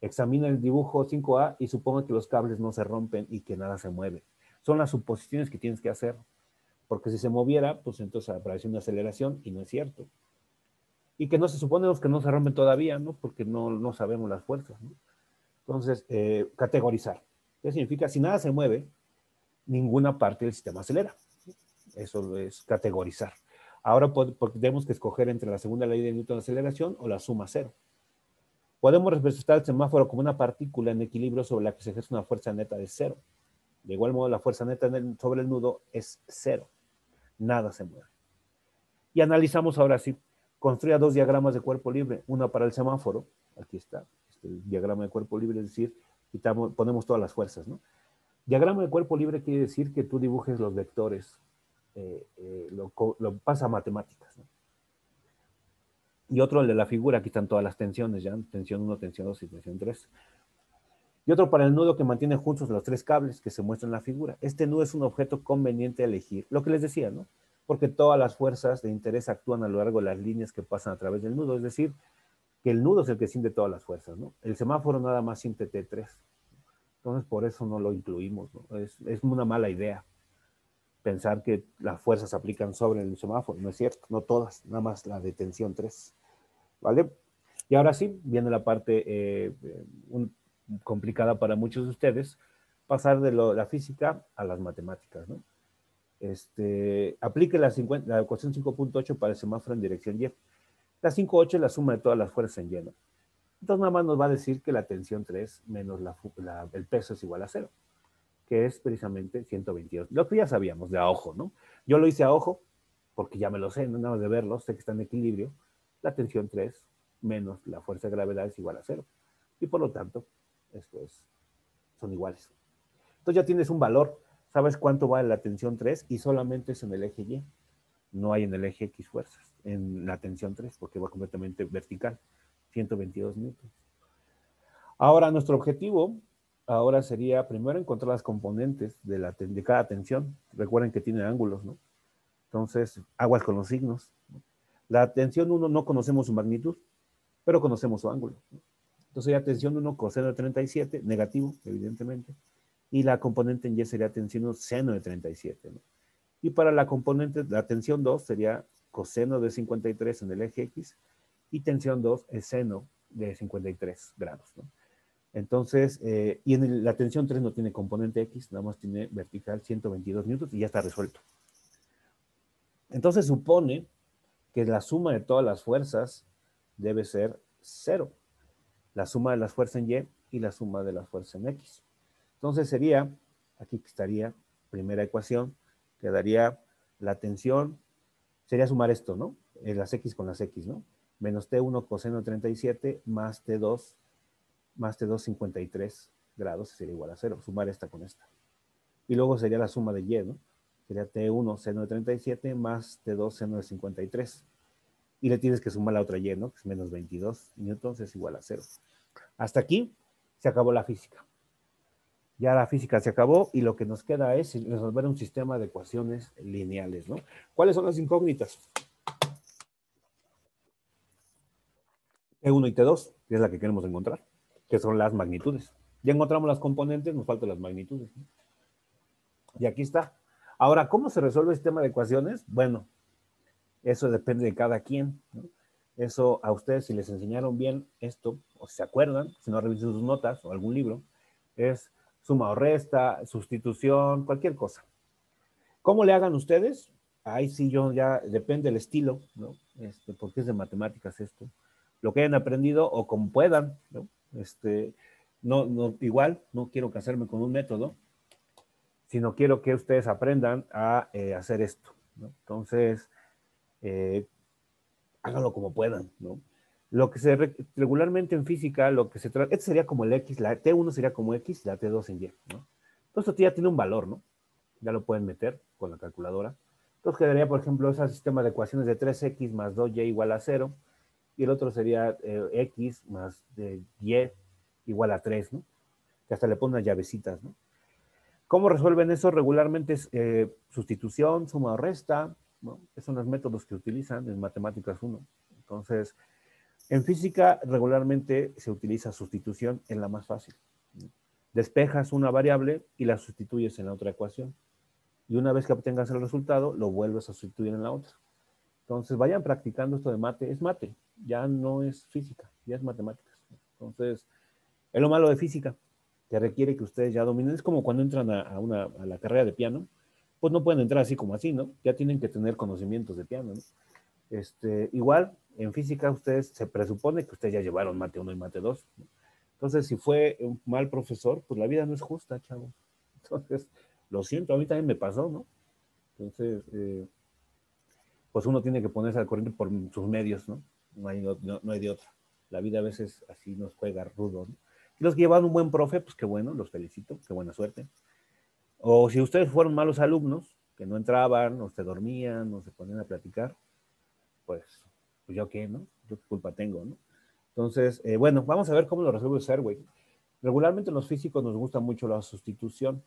Examina el dibujo 5A y suponga que los cables no se rompen y que nada se mueve. Son las suposiciones que tienes que hacer porque si se moviera, pues entonces aparece una aceleración y no es cierto. Y que no se supone que no se rompen todavía, ¿no? Porque no, no sabemos las fuerzas, ¿no? Entonces, eh, categorizar. ¿Qué significa? Si nada se mueve, ninguna parte del sistema acelera. Eso es categorizar. Ahora tenemos que escoger entre la segunda ley de Newton de aceleración o la suma cero. Podemos representar el semáforo como una partícula en equilibrio sobre la que se ejerce una fuerza neta de cero. De igual modo, la fuerza neta sobre el nudo es cero. Nada se mueve. Y analizamos ahora sí. Construya dos diagramas de cuerpo libre. Uno para el semáforo. Aquí está. Este, diagrama de cuerpo libre, es decir, quitamos, ponemos todas las fuerzas. ¿no? Diagrama de cuerpo libre quiere decir que tú dibujes los vectores. Eh, eh, lo, pasa a matemáticas. ¿no? Y otro, el de la figura, aquí están todas las tensiones, ya, tensión 1, tensión 2 y tensión 3 y otro para el nudo que mantiene juntos los tres cables que se muestran en la figura. Este nudo es un objeto conveniente a elegir, lo que les decía, ¿no? Porque todas las fuerzas de interés actúan a lo largo de las líneas que pasan a través del nudo, es decir, que el nudo es el que siente todas las fuerzas, ¿no? El semáforo nada más siente T3. Entonces, por eso no lo incluimos, ¿no? Es, es una mala idea pensar que las fuerzas se aplican sobre el semáforo. No es cierto, no todas, nada más la de tensión 3. ¿Vale? Y ahora sí, viene la parte, eh, un, complicada para muchos de ustedes, pasar de la física a las matemáticas, ¿no? Este, aplique la, la ecuación 5.8 para el semáforo en dirección Y. La 5.8 es la suma de todas las fuerzas en lleno. Entonces nada más nos va a decir que la tensión 3 menos el peso es igual a cero, que es precisamente 122. Lo que ya sabíamos de a ojo, ¿no? Yo lo hice a ojo porque ya me lo sé, no nada más de verlo, sé que está en equilibrio. La tensión 3 menos la fuerza de gravedad es igual a cero. Y por lo tanto, esto es, son iguales. Entonces ya tienes un valor sabes cuánto vale la tensión 3 y solamente es en el eje Y. No hay en el eje X fuerzas, en la tensión 3, porque va completamente vertical, 122 newtons. Ahora, nuestro objetivo ahora sería primero encontrar las componentes de, la, de cada tensión. Recuerden que tiene ángulos, ¿no? Entonces, aguas con los signos. La tensión 1 no conocemos su magnitud, pero conocemos su ángulo. Entonces sería tensión 1 coseno de 37, negativo, evidentemente, y la componente en Y sería tensión 1 seno de 37. Y para la componente, la tensión 2 sería coseno de 53 en el eje X, y tensión 2 es seno de 53 grados. Entonces, eh, y en la tensión 3 no tiene componente X, nada más tiene vertical 122 newtons y ya está resuelto. Entonces supone que la suma de todas las fuerzas debe ser cero. La suma de las fuerzas en Y y la suma de las fuerzas en X. Entonces sería, aquí estaría, primera ecuación, quedaría la tensión, sería sumar esto, ¿no? Eh, las X con las X, ¿no? Menos T1 coseno 37 más T2 más T2 53 grados sería igual a cero. Sumar esta con esta. Y luego sería la suma de Y, ¿no? Sería T1 seno de 37 más T2 seno de 53 y le tienes que sumar la otra y, ¿no? Que es menos 22 newtons es igual a cero. Hasta aquí se acabó la física. Ya la física se acabó y lo que nos queda es resolver un sistema de ecuaciones lineales, ¿no? ¿Cuáles son las incógnitas? T1 y T2, que es la que queremos encontrar, que son las magnitudes. Ya encontramos las componentes, nos faltan las magnitudes. Y aquí está. Ahora, ¿cómo se resuelve el sistema de ecuaciones? Bueno, eso depende de cada quien. Eso a ustedes, si les enseñaron bien esto, o si se acuerdan, si no revisen sus notas o algún libro, es suma o resta, sustitución, cualquier cosa. ¿Cómo le hagan ustedes? Ahí sí yo ya, depende del estilo, ¿no? Este, porque es de matemáticas esto. Lo que hayan aprendido o como puedan, ¿no? Este, no, no, igual, no quiero casarme con un método, sino quiero que ustedes aprendan a eh, hacer esto. Entonces, eh, háganlo como puedan, ¿no? Lo que se regularmente en física, lo que se trata, este sería como el X, la T1 sería como X, la T2 en Y, ¿no? Entonces esto ya tiene un valor, ¿no? Ya lo pueden meter con la calculadora. Entonces quedaría, por ejemplo, ese sistema de ecuaciones de 3X más 2Y igual a 0, y el otro sería eh, X más de Y igual a 3, ¿no? Que hasta le ponen llavecitas, ¿no? ¿Cómo resuelven eso? Regularmente es eh, sustitución, suma o resta, esos son los métodos que utilizan en matemáticas 1. Entonces, en física regularmente se utiliza sustitución en la más fácil. Despejas una variable y la sustituyes en la otra ecuación. Y una vez que obtengas el resultado, lo vuelves a sustituir en la otra. Entonces, vayan practicando esto de mate. Es mate, ya no es física, ya es matemáticas. Entonces, es lo malo de física, que requiere que ustedes ya dominen. Es como cuando entran a, una, a la carrera de piano pues no pueden entrar así como así, ¿no? Ya tienen que tener conocimientos de piano, ¿no? Este, igual, en física ustedes, se presupone que ustedes ya llevaron mate 1 y mate 2. Entonces, si fue un mal profesor, pues la vida no es justa, chavo. [LAUGHS] Entonces, lo siento, a mí también me pasó, ¿no? Entonces, eh, pues uno tiene que ponerse al corriente por sus medios, ¿no? No hay, no, hay de otra. La vida a veces así nos juega rudo, ¿no? Los que llevan un buen profe, pues qué bueno, los felicito, qué buena suerte. O si ustedes fueron malos alumnos, que no entraban, o se dormían, o se ponían a platicar, pues, pues yo qué, ¿no? Yo qué culpa tengo, ¿no? Entonces, eh, bueno, vamos a ver cómo lo resuelve Serway. Regularmente los físicos nos gusta mucho la sustitución.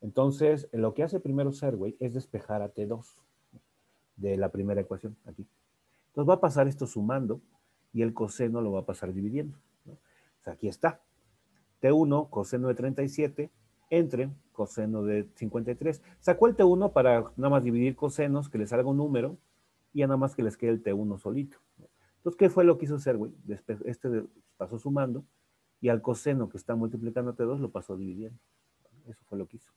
Entonces, lo que hace primero Serway es despejar a T2 de la primera ecuación, aquí. Entonces va a pasar esto sumando y el coseno lo va a pasar dividiendo. O sea, aquí está. T1, coseno de 37, entre coseno de 53. Sacó el T1 para nada más dividir cosenos, que les salga un número, y ya nada más que les quede el T1 solito. Entonces, ¿qué fue lo que hizo güey? Este pasó sumando, y al coseno que está multiplicando T2 lo pasó dividiendo. Eso fue lo que hizo.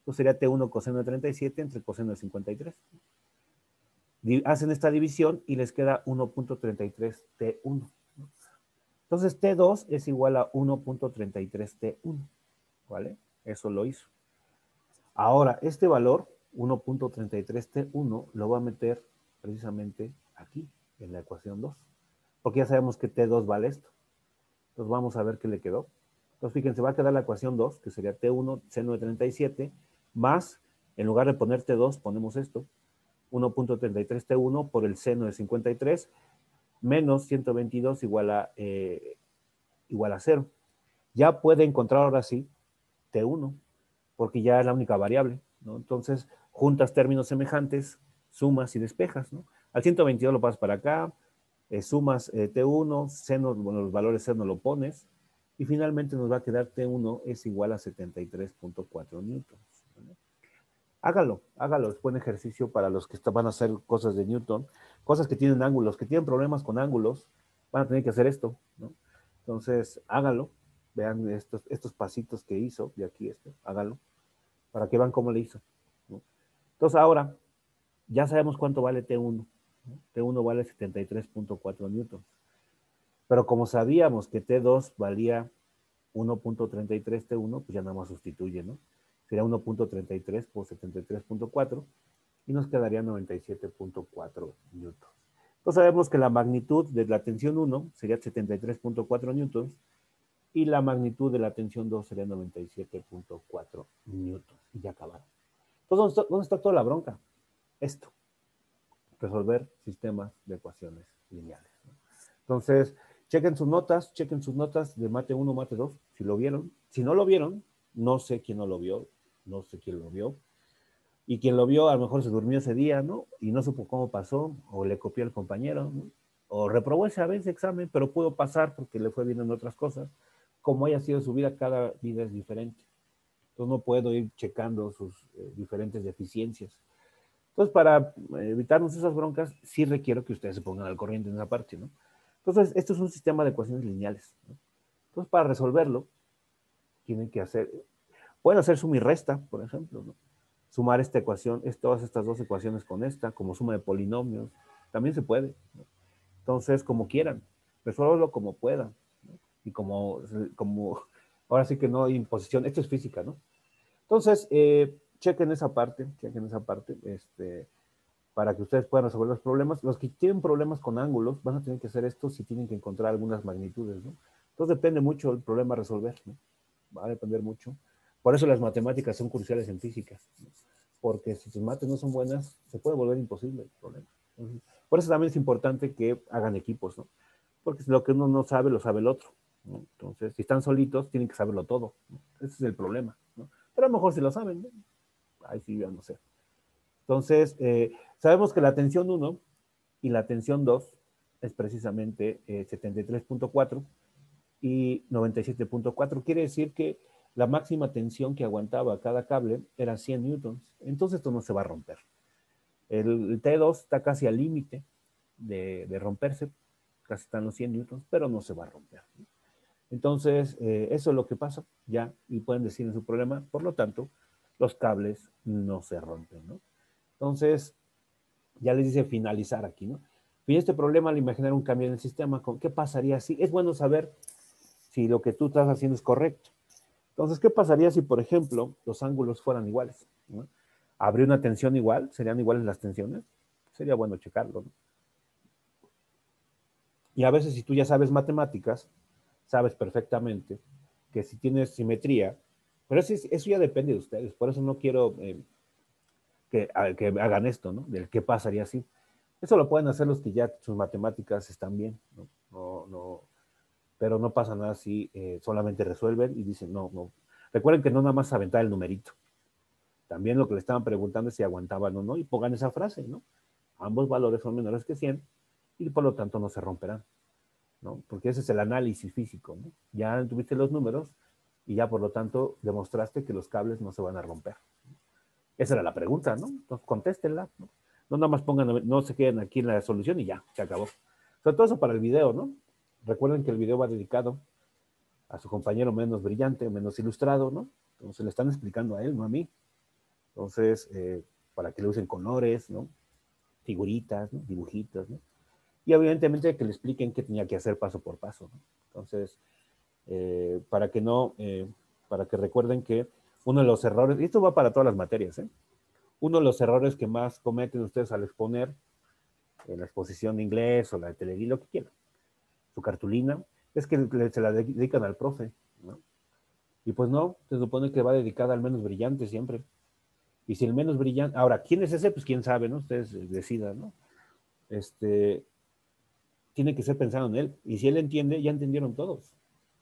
Entonces sería T1 coseno de 37 entre coseno de 53. Hacen esta división y les queda 1.33 T1. Entonces T2 es igual a 1.33 T1. ¿Vale? Eso lo hizo. Ahora, este valor, 1.33T1, lo va a meter precisamente aquí, en la ecuación 2. Porque ya sabemos que T2 vale esto. Entonces vamos a ver qué le quedó. Entonces fíjense, va a quedar la ecuación 2, que sería T1 seno de 37, más, en lugar de poner T2, ponemos esto, 1.33 T1 por el seno de 53, menos 122 igual eh, igual a 0. Ya puede encontrar ahora sí T1, porque ya es la única variable, ¿no? Entonces, juntas términos semejantes, sumas y despejas, ¿no? Al 122 lo pasas para acá, eh, sumas eh, T1, seno, bueno, los valores seno lo pones, y finalmente nos va a quedar T1 es igual a 73.4 newtons. Hágalo, hágalo, es buen ejercicio para los que van a hacer cosas de Newton, cosas que tienen ángulos, que tienen problemas con ángulos, van a tener que hacer esto, ¿no? Entonces, hágalo, vean estos, estos pasitos que hizo, de aquí esto, hágalo, para que vean cómo le hizo. Entonces, ahora, ya sabemos cuánto vale T1. T1 vale 73.4 newtons. Pero como sabíamos que T2 valía 1.33 T1, pues ya nada más sustituye, ¿no? Sería 1.33 por 73.4 y nos quedaría 97.4 newtons. Entonces sabemos que la magnitud de la tensión 1 sería 73.4 newtons y la magnitud de la tensión 2 sería 97.4 newtons. Y ya acabaron. Entonces, ¿dónde está toda la bronca? Esto. Resolver sistemas de ecuaciones lineales. Entonces, chequen sus notas, chequen sus notas de mate 1, mate 2, si lo vieron. Si no lo vieron, no sé quién no lo vio, no sé quién lo vio. Y quien lo vio a lo mejor se durmió ese día, ¿no? Y no supo cómo pasó, o le copió al compañero, o reprobó ese vez examen, pero pudo pasar porque le fue bien en otras cosas. Como haya sido su vida, cada vida es diferente. Entonces no puedo ir checando sus eh, diferentes deficiencias. Entonces, para evitarnos esas broncas, sí requiero que ustedes se pongan al corriente en esa parte, ¿no? Entonces, esto es un sistema de ecuaciones lineales. ¿no? Entonces, para resolverlo, tienen que hacer, pueden hacer suma y resta, por ejemplo, ¿no? Sumar esta ecuación, es, todas estas dos ecuaciones con esta, como suma de polinomios, también se puede. Entonces, como quieran, resuélvelo como puedan. Y como, ahora sí que no hay imposición, esto es física, ¿no? Entonces, eh, chequen esa parte, chequen esa parte, este, para que ustedes puedan resolver los problemas. Los que tienen problemas con ángulos van a tener que hacer esto si tienen que encontrar algunas magnitudes, ¿no? Entonces depende mucho el problema a resolver, ¿no? Va a depender mucho. Por eso las matemáticas son cruciales en física, ¿no? porque si tus mates no son buenas, se puede volver imposible el problema. Por eso también es importante que hagan equipos, ¿no? Porque lo que uno no sabe, lo sabe el otro. Entonces, si están solitos, tienen que saberlo todo. ¿no? Ese es el problema. ¿no? Pero a lo mejor si lo saben, ahí sí, ya no sé. Entonces, eh, sabemos que la tensión 1 y la tensión 2 es precisamente eh, 73.4 y 97.4. Quiere decir que la máxima tensión que aguantaba cada cable era 100 newtons. Entonces esto no se va a romper. El, el T2 está casi al límite de, de, romperse, casi están los 100 newtons, pero no se va a romper. Entonces, eh, eso es lo que pasa ya y pueden decir en su problema. Por lo tanto, los cables no se rompen, ¿no? Entonces, ya les dice finalizar aquí, ¿no? Y este problema al imaginar un cambio en el sistema, ¿qué pasaría si? Es bueno saber si lo que tú estás haciendo es correcto. Entonces, ¿qué pasaría si, por ejemplo, los ángulos fueran iguales? ¿no? ¿Habría una tensión igual? ¿Serían iguales las tensiones? Sería bueno checarlo, ¿no? Y a veces si tú ya sabes matemáticas, sabes perfectamente que si tienes simetría, pero eso, eso ya depende de ustedes, por eso no quiero eh, que, hagan esto, ¿no? Del qué pasaría así. Eso lo pueden hacer los que ya sus matemáticas están bien, ¿no? no, no pero no pasa nada si eh, solamente resuelven y dicen, no, no. Recuerden que no nada más aventar el numerito. También lo que le estaban preguntando es si aguantaban o no, y pongan esa frase, ¿no? Ambos valores son menores que 100 y por lo tanto no se romperán, ¿no? Porque ese es el análisis físico, ¿no? Ya tuviste los números y ya por lo tanto demostraste que los cables no se van a romper. Esa era la pregunta, ¿no? Entonces contéstenla, ¿no? No nada más pongan, no se queden aquí en la solución y ya, se acabó. Sobre todo eso para el video, ¿no? Recuerden que el video va dedicado a su compañero menos brillante, menos ilustrado, ¿no? Entonces le están explicando a él, no a mí. Entonces, eh, para que le usen colores, ¿no? Figuritas, ¿no? dibujitos, ¿no? Y evidentemente que le expliquen qué tenía que hacer paso por paso, ¿no? Entonces, eh, para que no, eh, para que recuerden que uno de los errores, y esto va para todas las materias, ¿eh? Uno de los errores que más cometen ustedes al exponer en la exposición de inglés o la de televí, lo que quieran, su cartulina, es que se la dedican al profe, ¿no? Y pues no, se supone que va dedicada al menos brillante siempre. Y si el menos brillante, ahora, ¿quién es ese? Pues quién sabe, ¿no? Ustedes decidan, ¿no? Este, tiene que ser pensado en él. Y si él entiende, ya entendieron todos,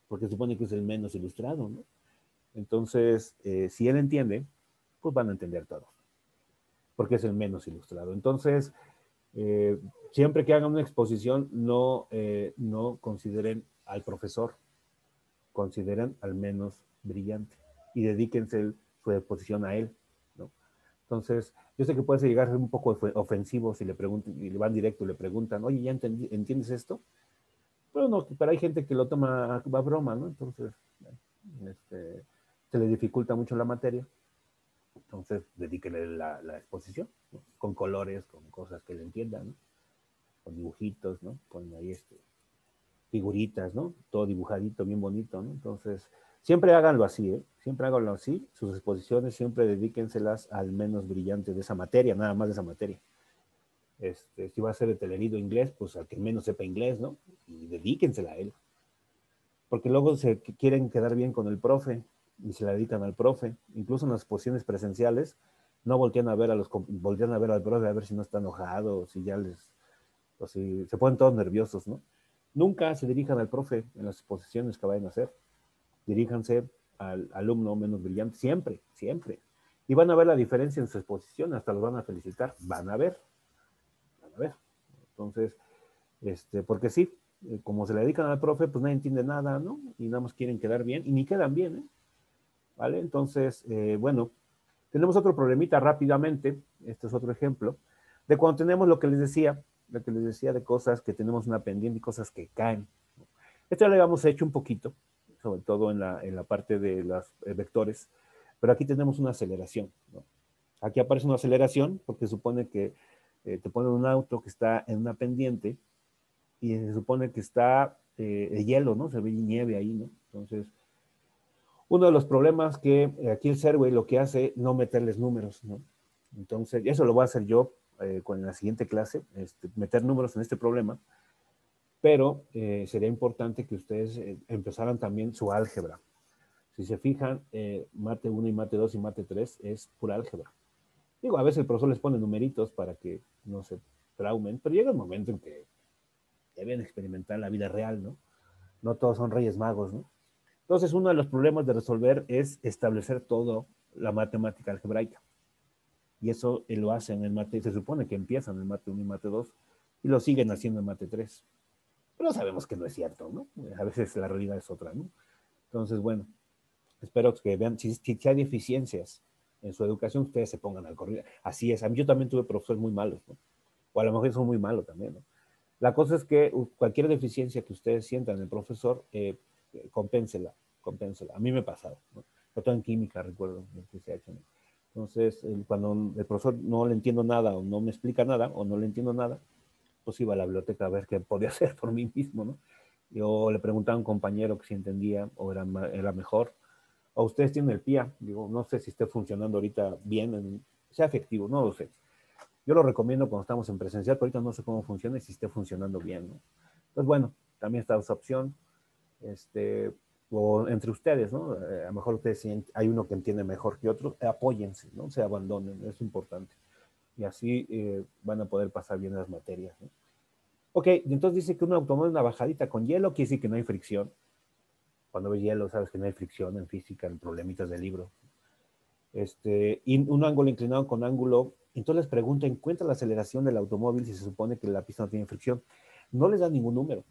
porque supone que es el menos ilustrado, ¿no? Entonces, eh, si él entiende, pues van a entender todos, porque es el menos ilustrado. Entonces, eh, siempre que hagan una exposición, no, eh, no consideren al profesor, consideren al menos brillante y dedíquense su exposición a él. Entonces, yo sé que puede llegar a ser un poco ofensivo si le preguntan, y le van directo y le preguntan, oye, ¿ya entiendes esto? Pero no, pero hay gente que lo toma a, broma, ¿no? Entonces, este, se le dificulta mucho la materia. Entonces, dedíquele la, exposición, con colores, con cosas que le entiendan, ¿no? Con dibujitos, ¿no? Con ahí este, figuritas, ¿no? Todo dibujadito, bien bonito, ¿no? Entonces, Siempre háganlo así, ¿eh? Siempre háganlo así. Sus exposiciones siempre dedíquenselas al menos brillante de esa materia, nada más de esa materia. Este, si va a ser de telerido inglés, pues al que menos sepa inglés, ¿no? Y dedíquensela a él. Porque luego se quieren quedar bien con el profe y se la dedican al profe. Incluso en las exposiciones presenciales, no voltean a ver a los voltean a ver al profe a ver si no está enojado, si ya les, o si se ponen todos nerviosos, ¿no? Nunca se dirijan al profe en las exposiciones que vayan a hacer diríjanse al alumno menos brillante, siempre, siempre. Y van a ver la diferencia en su exposición, hasta los van a felicitar, van a ver, van a ver. Entonces, este, porque sí, eh, como se le dedican al profe, pues nadie entiende nada, ¿no? Y nada más quieren quedar bien, y ni quedan bien, ¿eh? ¿Vale? Entonces, eh, bueno, tenemos otro problemita rápidamente, este es otro ejemplo, de cuando tenemos lo que les decía, lo que les decía de cosas que tenemos una pendiente y cosas que caen. Esto ya lo habíamos hecho un poquito, sobre todo en la, en la parte de los eh, vectores, pero aquí tenemos una aceleración. Aquí aparece una aceleración porque supone que eh, te ponen un auto que está en una pendiente y se supone que está eh, el hielo, ¿no? Se ve nieve ahí, ¿no? Entonces, uno de los problemas que aquí el Serway lo que hace, no meterles números, ¿no? Entonces, eso lo voy a hacer yo con la siguiente clase, este, meter números en este problema pero eh, sería importante que ustedes eh, empezaran también su álgebra. Si se fijan, eh, mate 1 y mate 2 y mate 3 es pura álgebra. Digo, a veces el profesor les pone numeritos para que no se traumen, pero llega un momento en que deben experimentar la vida real, ¿no? No todos son reyes magos, ¿no? Entonces, uno de los problemas de resolver es establecer todo la matemática algebraica. Y eso lo hacen en mate, se supone que empiezan en mate 1 y mate 2 y lo siguen haciendo en mate 3. Pero sabemos que no es cierto, ¿no? A veces la realidad es otra, ¿no? Entonces, bueno, espero que vean, si, hay deficiencias en su educación, ustedes se pongan al corriente. Así es, a mí yo también tuve profesores muy malos, ¿no? O a lo mejor son muy malos también, ¿no? La cosa es que cualquier deficiencia que ustedes sientan en el profesor, eh, compénsela, compénsela. A mí me ha pasado, ¿no? Sobre todo en química, recuerdo, en. Entonces, cuando el profesor no le entiendo nada o no me explica nada o no le entiendo nada, pues iba a la biblioteca a ver qué podía [LAUGHS] hacer por mí mismo, ¿no? Yo le preguntaba a un compañero que si entendía o era, era mejor. O ustedes tienen el PIA, digo, no sé si esté funcionando ahorita bien, sea efectivo, no lo sé. Yo lo recomiendo cuando estamos en presencial, pero ahorita no sé cómo funciona y si esté funcionando bien, ¿no? Entonces, bueno, también está esa opción. Este, o entre ustedes, ¿no? Eh, a lo mejor ustedes hay uno que entiende mejor que otro, apóyense, ¿no? Se abandonen, es importante y así eh, van a poder pasar bien las materias. ¿no? Ok, entonces dice que un automóvil, una bajadita con hielo, quiere decir que no hay fricción. Cuando ves hielo, sabes que no hay fricción en física, en problemitas del libro. Este, y un ángulo inclinado con ángulo. Entonces les pregunta, encuentra la aceleración del automóvil si se supone que la pista no tiene fricción. No les da ningún número.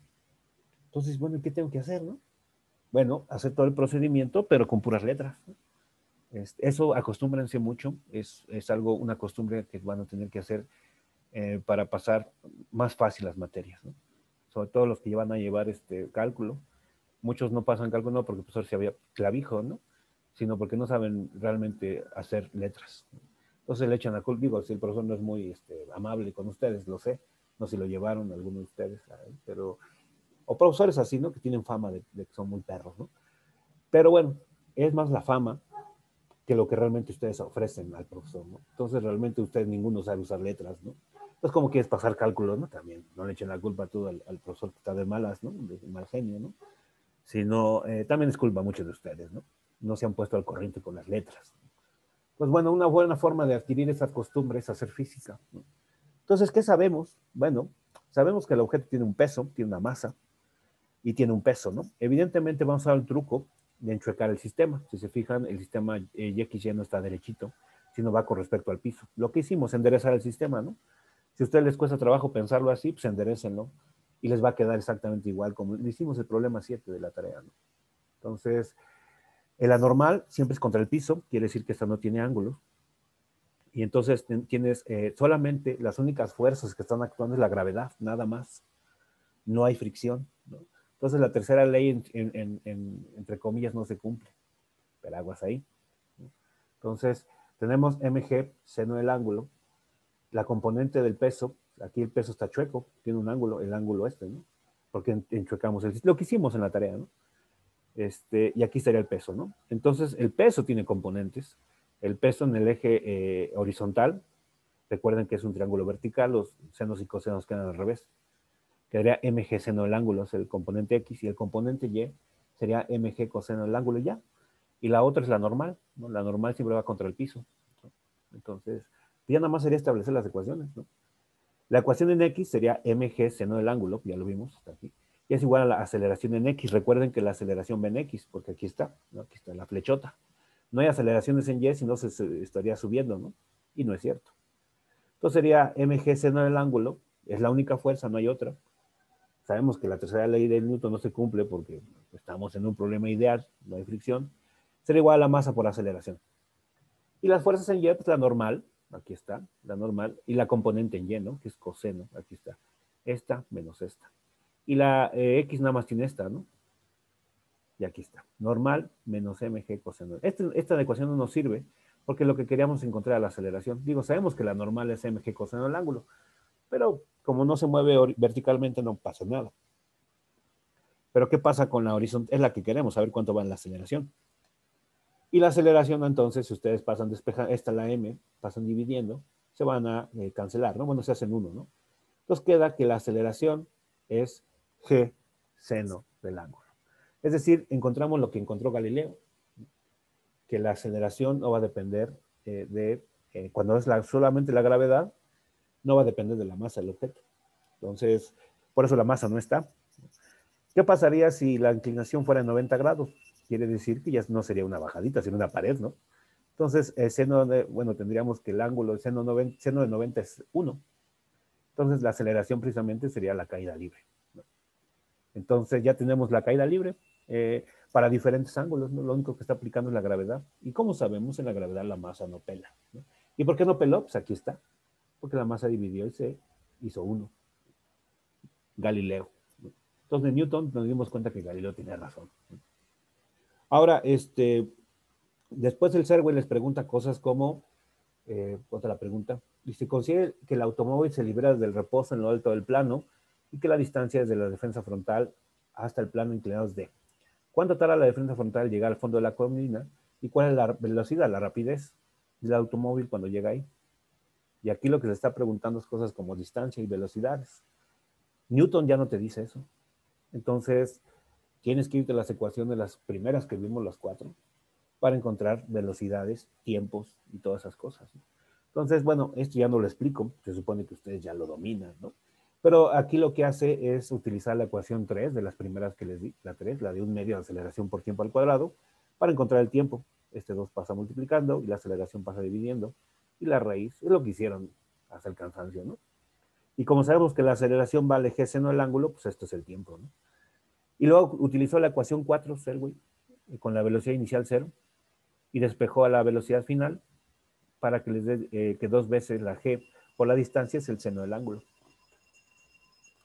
Entonces, bueno, ¿qué tengo que hacer, no? Bueno, hacer todo el procedimiento, pero con puras letras. ¿no? Eso acostúmbrense mucho, es, es, algo, una costumbre que van a tener que hacer eh, para pasar más fácil las materias, sobre todo los que van a llevar este cálculo. Muchos no pasan cálculo no porque el profesor se había clavijo, ¿no? sino porque no saben realmente hacer letras. Entonces le echan a culpa, digo, si el profesor no es muy este, amable con ustedes, lo sé, no si lo llevaron algunos de ustedes, pero, o profesores así, ¿no? Que tienen fama de, de que son muy perros, ¿no? Pero bueno, es más la fama que lo que realmente ustedes ofrecen al profesor, ¿no? Entonces realmente ustedes ninguno sabe usar letras, ¿no? Entonces como quieres pasar cálculos, ¿no? También no le echen la culpa todo al, profesor que está de malas, ¿no? De mal genio, ¿no? Sino, eh, también es culpa mucho de ustedes, ¿no? No se han puesto al corriente con las letras. Pues bueno, una buena forma de adquirir esa costumbre es hacer física. Entonces, ¿qué sabemos? Bueno, sabemos que el objeto tiene un peso, tiene una masa y tiene un peso, ¿no? Evidentemente vamos a dar el truco de enchuecar el sistema. Si se fijan, el sistema eh, X ya no está derechito, sino va con respecto al piso. Lo que hicimos, enderezar el sistema, ¿no? Si a ustedes les cuesta trabajo pensarlo así, pues enderecenlo y les va a quedar exactamente igual como hicimos el problema 7 de la tarea, ¿no? Entonces, el anormal siempre es contra el piso, quiere decir que esta no tiene ángulos. Y entonces tienes eh, solamente las únicas fuerzas que están actuando es la gravedad, nada más. No hay fricción. ¿no? Entonces la tercera ley, entre comillas, no se cumple. Pero aguas ahí. Entonces tenemos mg, seno del ángulo, la componente del peso, aquí el peso está chueco, tiene un ángulo, el ángulo este, ¿no? Porque enchuecamos el, lo que hicimos en la tarea, ¿no? Este, y aquí estaría el peso, ¿no? Entonces el peso tiene componentes, el peso en el eje eh, horizontal, recuerden que es un triángulo vertical, los senos y cosenos quedan al revés quedaría mg seno del ángulo, es el componente x, y el componente y sería mg coseno del ángulo ya. Y la otra es la normal, ¿no? La normal siempre va contra el piso. Entonces, ya nada más sería establecer las ecuaciones, ¿no? La ecuación en x sería mg seno del ángulo, ya lo vimos, está aquí. Y es igual a la aceleración en x. Recuerden que la aceleración va en x, porque aquí está, ¿no? Aquí está la flechota. No hay aceleraciones en y, si no se estaría subiendo, ¿no? Y no es cierto. Entonces sería mg seno del ángulo, es la única fuerza, no hay otra sabemos que la tercera ley de Newton no se cumple porque estamos en un problema ideal, no hay fricción, será igual a la masa por aceleración. Y las fuerzas en Y, pues la normal, aquí está, la normal, y la componente en Y, ¿no? Que es coseno, aquí está. Esta menos esta. Y la eh, X nada más tiene esta, ¿no? Y aquí está. Normal menos mg coseno. Este, esta ecuación no nos sirve porque lo que queríamos encontrar era la aceleración. Digo, sabemos que la normal es mg coseno del ángulo, pero como no se mueve verticalmente, no pasa nada. Pero ¿qué pasa con la horizontal? Es la que queremos, saber cuánto va en la aceleración. Y la aceleración, entonces, si ustedes pasan despejar, esta la m, pasan dividiendo, se van a eh, cancelar, ¿no? Bueno, se hacen uno, ¿no? Entonces queda que la aceleración es g seno del ángulo. Es decir, encontramos lo que encontró Galileo, que la aceleración no va a depender eh, de, eh, cuando es solamente la gravedad, no va a depender de la masa del objeto. Entonces, por eso la masa no está. ¿Qué pasaría si la inclinación fuera de 90 grados? Quiere decir que ya no sería una bajadita, sino una pared, ¿no? Entonces, seno de, bueno, tendríamos que el ángulo del seno, seno de 90 es 1. Entonces, la aceleración precisamente sería la caída libre. Entonces, ya tenemos la caída libre eh, para diferentes ángulos, ¿no? Lo único que está aplicando es la gravedad. Y como sabemos, en la gravedad la masa no pela. ¿Y por qué no peló? Pues aquí está porque la masa dividió y se hizo uno. Galileo. Entonces, Newton nos dimos cuenta que Galileo tenía razón. Ahora, este, después el Serway les pregunta cosas como, eh, otra pregunta, dice, considera que el automóvil se libera del reposo en lo alto del plano y que la distancia desde la defensa frontal hasta el plano inclinado es D. ¿Cuánto tarda la defensa frontal llegar al fondo de la columna? ¿Y cuál es la velocidad, la rapidez del automóvil cuando llega ahí? Y aquí lo que se está preguntando es cosas como distancia y velocidades. Newton ya no te dice eso. Entonces, tienes que irte a las ecuaciones, las primeras que vimos, las cuatro, para encontrar velocidades, tiempos y todas esas cosas. Entonces, bueno, esto ya no lo explico, se supone que ustedes ya lo dominan, ¿no? Pero aquí lo que hace es utilizar la ecuación 3 de las primeras que les di, la 3, la de un medio de aceleración por tiempo al cuadrado, para encontrar el tiempo. Este 2 pasa multiplicando y la aceleración pasa dividiendo y la raíz, es lo que hicieron hasta el cansancio, ¿no? Y como sabemos que la aceleración va al eje seno del ángulo, pues esto es el tiempo, ¿no? Y luego utilizó la ecuación 4, Selway, con la velocidad inicial 0, y despejó a la velocidad final para que les dé eh, que dos veces la g por la distancia es el seno del ángulo.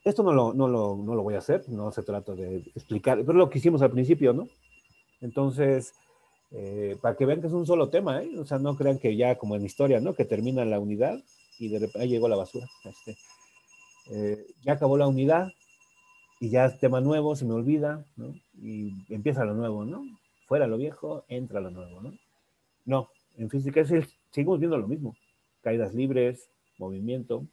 Esto no lo, no, lo, no lo voy a hacer, no se trata de explicar, pero lo que hicimos al principio, ¿no? Entonces, eh, para que vean que es un solo tema, ¿eh? O sea, no crean que ya como en historia, ¿no? Que termina la unidad y de repente llegó la basura. Este, eh, ya acabó la unidad y ya es tema nuevo, se me olvida, ¿no? Y empieza lo nuevo, ¿no? Fuera lo viejo, entra lo nuevo, ¿no? No, en física es el, seguimos viendo lo mismo. Caídas libres, movimiento.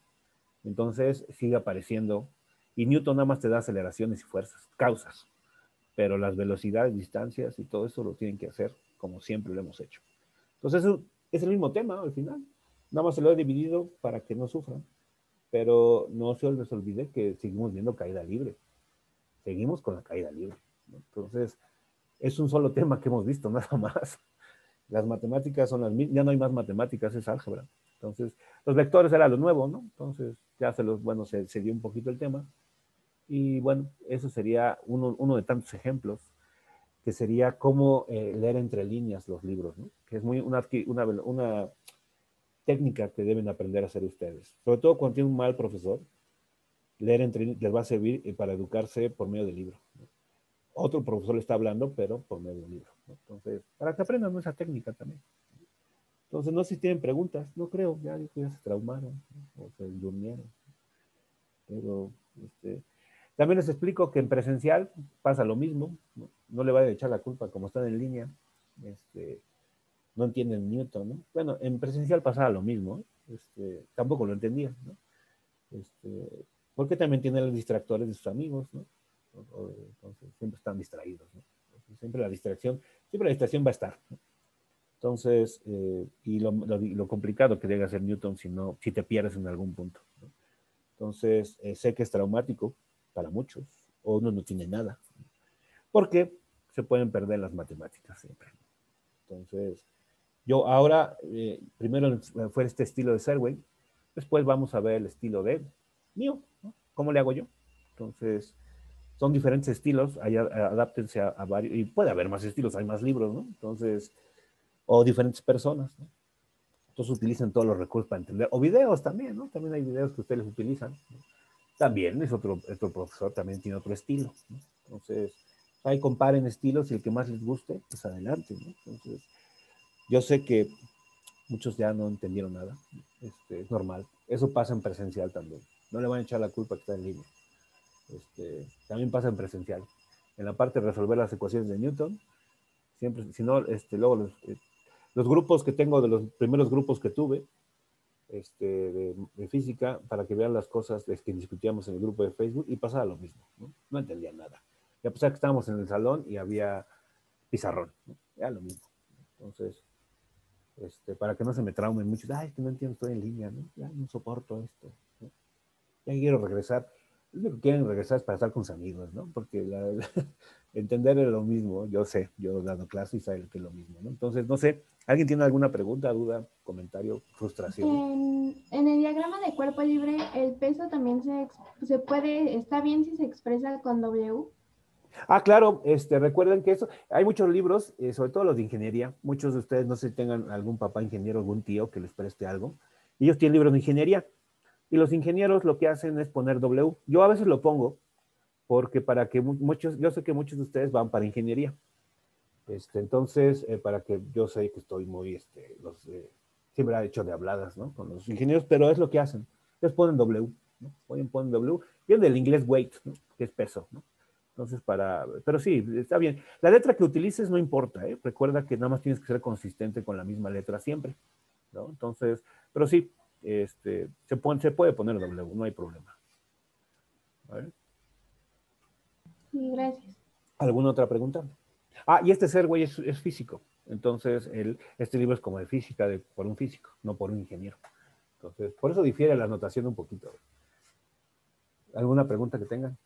Entonces sigue apareciendo. Y Newton nada más te da aceleraciones y fuerzas, causas. Pero las velocidades, distancias y todo eso lo tienen que hacer como siempre lo hemos hecho. Entonces, es el mismo tema al final. Nada más se lo he dividido para que no sufran. Pero no se olvide que seguimos viendo caída libre. Seguimos con la caída libre. Entonces, es un solo [LAUGHS] tema que hemos visto, nada más. Las matemáticas son las mismas, ya no hay más matemáticas, es álgebra. Entonces, los vectores era lo nuevo, ¿no? Entonces, ya se los, bueno, se, dio un poquito el tema. Y bueno, eso sería uno de tantos ejemplos, que sería cómo eh, leer entre líneas los libros, ¿no? Que es muy una, una, una técnica que deben aprender a hacer ustedes. Sobre todo cuando tienen un mal profesor, leer entre líneas les va a servir eh, para educarse por medio del libro. Otro profesor le está hablando, pero por medio del libro. Entonces, para que aprendan esa técnica también. Entonces, no sé si tienen preguntas, no creo, ya, ya se traumaron o se durmieron. Pero, este, también les explico que en presencial pasa lo mismo, no, le vayan a echar la culpa como están en línea, este, no entienden Newton, ¿no? Bueno, en presencial pasaba lo mismo, este, tampoco lo entendían, ¿no? Este, porque también tienen los distractores de sus amigos, ¿no? entonces siempre están distraídos, ¿no? Siempre la distracción, siempre la distracción va a estar, ¿no? Entonces, eh, y lo, complicado que llega a ser Newton si, no, si te pierdes en algún punto. Entonces, eh, sé que es traumático para muchos, o uno no tiene nada, porque se pueden perder las matemáticas siempre. Entonces, yo ahora, eh, primero fue este estilo de Serway, después vamos a ver el estilo de mío, ¿cómo le hago yo? Entonces, son diferentes estilos, adáptense a, varios, y puede haber más estilos, hay más libros, ¿no? Entonces, o diferentes personas, ¿no? Entonces utilizan todos los recursos para entender, o videos también, ¿no? También hay videos que ustedes utilizan. También es otro, otro profesor, también tiene otro estilo, ¿no? Entonces, ahí comparen estilos y el que más les guste, pues adelante, ¿no? Entonces, yo sé que muchos ya no entendieron nada, este, es normal. Eso pasa en presencial también. No le van a echar la culpa que está en línea. Este, también pasa en presencial. En la parte de resolver las ecuaciones de Newton, siempre, si no, este, luego los, eh, los grupos que tengo, de los primeros grupos que tuve, este, de, física, para que vean las cosas que discutíamos en el grupo de Facebook, y pasaba lo mismo, ¿no? No entendía nada. Y a pesar que estábamos en el salón y había pizarrón, ¿no? Era lo mismo. Entonces, este, para que no se me traumen mucho, ay, que no entiendo, estoy en línea, ¿no? Ya no soporto esto, Ya quiero regresar. Lo que quieren regresar es para estar con sus amigos, ¿no? Porque la, [LAUGHS] entender es lo mismo, yo sé, yo he dado clases y sé que es lo mismo, ¿no? Entonces, no sé, ¿alguien tiene alguna pregunta, duda, comentario, frustración? En, el diagrama de cuerpo libre, el peso también se, se puede, está bien si se expresa con W. Ah, claro, este, recuerden que eso, hay muchos libros, eh, sobre todo los de ingeniería, muchos de ustedes no sé si tengan algún papá ingeniero, algún tío que les preste algo, ellos tienen libros de ingeniería, y los ingenieros lo que hacen es poner W. Yo a veces lo pongo, porque para que muchos, yo sé que muchos de ustedes van para ingeniería. Este, entonces, eh, para que yo sé que estoy muy, este, los, eh, siempre ha hecho de habladas, ¿no? Con los ingenieros, pero es lo que hacen. Ellos ponen W, ¿no? Ponen, ponen W. Viene del inglés weight, ¿no? Que es peso, ¿no? Entonces, para, pero sí, está bien. La letra que utilices no importa, ¿eh? Recuerda que nada más tienes que ser consistente con la misma letra siempre, ¿no? Entonces, pero sí, este, se, pone, se puede poner W, no hay problema. ¿Vale? Sí, gracias. ¿Alguna otra pregunta? Ah, y este ser, güey, es, físico. Entonces, el, este libro es como de física de, por un físico, no por un ingeniero. Entonces, por eso difiere la anotación un poquito. ¿Alguna pregunta que tengan?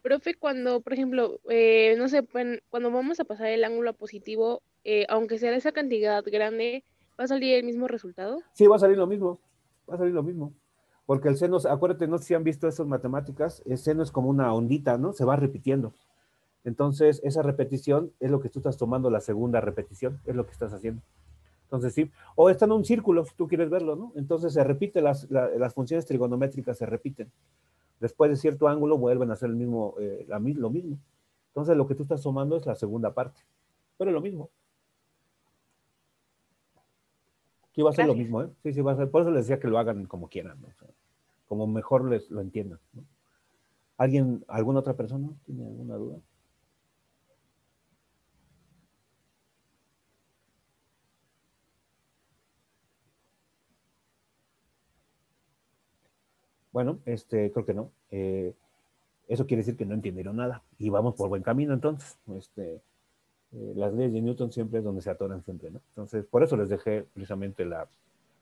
Profe, cuando, por ejemplo, eh, no sé, cuando vamos a pasar el ángulo positivo, eh, aunque sea de esa cantidad grande, ¿va a salir el mismo resultado? Sí, va a salir lo mismo. Va a salir lo mismo porque el seno, acuérdate, no sé si han visto esas matemáticas, el seno es como una ondita, ¿no? Se va repitiendo. Entonces, esa repetición es lo que tú estás tomando la segunda repetición, es lo que estás haciendo. Entonces, sí. O está en un círculo, si tú quieres verlo, ¿no? Entonces se repite, las, funciones trigonométricas se repiten. Después de cierto ángulo vuelven a hacer el mismo, eh, lo mismo. Entonces, lo que tú estás tomando es la segunda parte. Pero es lo mismo. Aquí va a ser lo mismo, ¿eh? Sí, sí, va a ser. Por eso les decía que lo hagan como quieran, ¿no? como mejor les lo entiendan. ¿Alguien, alguna otra persona tiene alguna duda? Bueno, este, creo que no. Eh, eso quiere decir que no entendieron nada y vamos por buen camino entonces. Este, eh, las leyes de Newton siempre es donde se atoran siempre, ¿no? Entonces, por eso les dejé precisamente la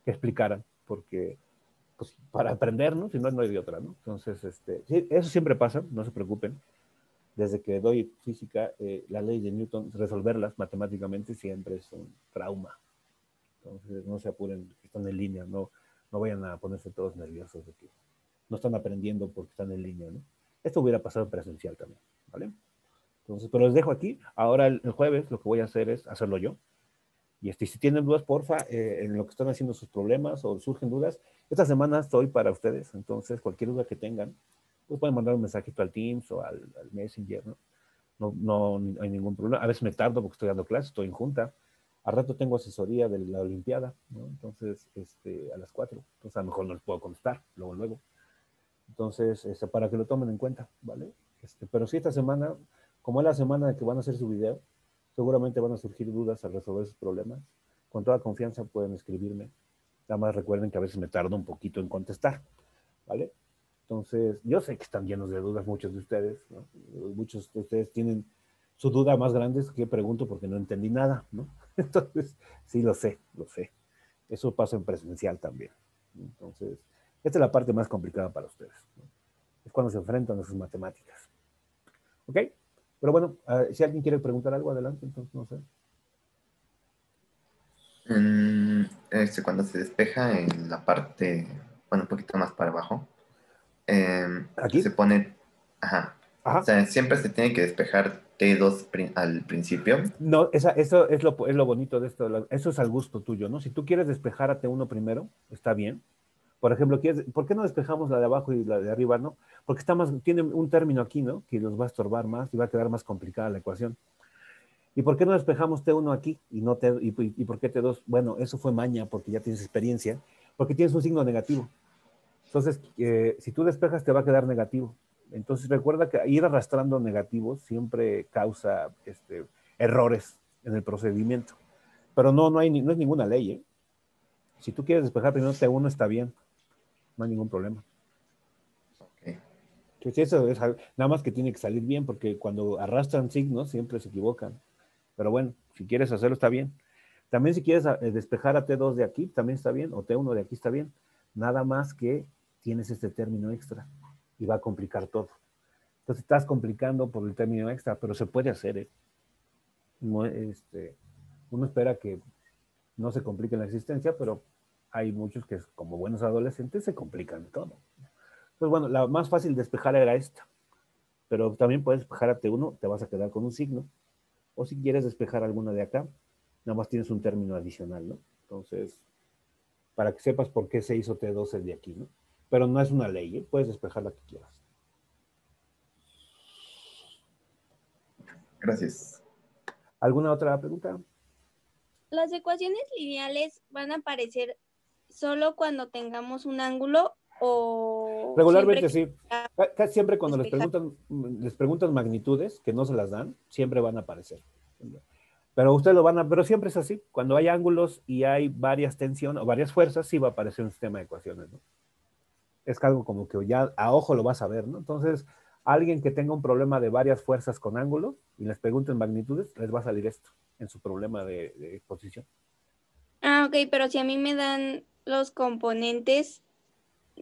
que explicaran, porque pues, para aprender, ¿no? Si no, no hay de otra, ¿no? Entonces, este, eso siempre pasa, no se preocupen. Desde que doy física, eh, las leyes de Newton, resolverlas matemáticamente siempre es un trauma. Entonces, no se apuren, están en línea, no, no vayan a ponerse todos nerviosos de que no están aprendiendo porque están en línea, ¿no? Esto hubiera pasado en presencial también, ¿vale? Entonces, pero les dejo aquí. Ahora el, jueves lo que voy a hacer es hacerlo yo. Y este, si tienen dudas, porfa, eh, en lo que están haciendo sus problemas o surgen dudas, esta semana estoy para ustedes. Entonces, cualquier duda que tengan, pues pueden mandar un mensajito al Teams o al, Messenger, ¿no? ¿no? No, hay ningún problema. A veces me tardo porque estoy dando clases, estoy en junta. Al rato tengo asesoría de la Olimpiada, ¿no? Entonces, este, a las 4. Entonces, a lo mejor no les puedo contestar, luego, luego. Entonces, este, para que lo tomen en cuenta, ¿vale? Este, pero sí, esta semana como es la semana de que van a hacer su video, seguramente van a surgir dudas al resolver sus problemas. Con toda confianza pueden escribirme. Nada más recuerden que a veces me tardo un poquito en contestar, ¿vale? Entonces, yo sé que están llenos de dudas muchos de ustedes, ¿no? Muchos de ustedes tienen su duda más grande es que pregunto porque no entendí nada, ¿no? [LAUGHS] Entonces, sí lo sé, lo sé. Eso pasa en presencial también. Entonces, esta es la parte más complicada para ustedes. ¿no? Es cuando se enfrentan a sus matemáticas. ¿Ok? Pero bueno, si alguien quiere preguntar algo, adelante, entonces no sé. Mm, este, cuando se despeja en la parte, bueno, un poquito más para abajo, em, ¿Aquí? se pone, ajá, O sea, siempre se tiene que despejar T2 al principio. No, esa, eso es lo, es lo bonito de esto. Eso es al gusto tuyo, ¿no? Si tú quieres despejar a T1 primero, está bien. Por ejemplo, ¿por qué no despejamos la de abajo y la de arriba, no? Porque está más, tiene un término aquí, ¿no? Que los va a estorbar más y va a quedar más complicada la ecuación. ¿Y por qué no despejamos T1 aquí y no T, y, y, por qué T2? Bueno, eso fue maña porque ya tienes experiencia, porque tienes un signo negativo. Entonces, eh, si tú despejas te va a quedar negativo. Entonces, recuerda que ir arrastrando negativos siempre causa este, errores en el procedimiento. Pero no, no, hay, no es ninguna ley. ¿eh? Si tú quieres despejar primero T1 está bien no hay ningún problema. Okay. eso es nada más que tiene que salir bien, porque cuando arrastran signos siempre se equivocan. Pero bueno, si quieres hacerlo está bien. También si quieres eh, despejar a T2 de aquí, también está bien, o T1 de aquí está bien. Nada más que tienes este término extra y va a complicar todo. Entonces estás complicando por el término extra, pero se puede hacer. ¿eh? este, uno espera que no se complique la existencia, pero hay muchos que como buenos adolescentes se complican todo. Pues bueno, la más fácil de despejar era esta. Pero también puedes despejar a T1, te vas a quedar con un signo. O si quieres despejar alguna de acá, nada más tienes un término adicional, ¿no? Entonces, para que sepas por qué se hizo T2 de aquí, ¿no? Pero no es una ley, ¿eh? puedes despejar la que quieras. Gracias. ¿Alguna otra pregunta? Las ecuaciones lineales van a aparecer solo cuando tengamos un ángulo o... Regularmente sí. Casi siempre cuando les preguntan, les preguntan magnitudes que no se las dan, siempre van a aparecer. Pero ustedes lo van a, pero siempre es así. Cuando hay ángulos y hay varias tensiones o varias fuerzas, sí va a aparecer un sistema de ecuaciones, ¿no? Es algo como que ya a ojo lo vas a ver, ¿no? Entonces, alguien que tenga un problema de varias fuerzas con ángulos y les pregunten magnitudes, les va a salir esto en su problema de, de exposición. Ah, ok, pero si a mí me dan los componentes,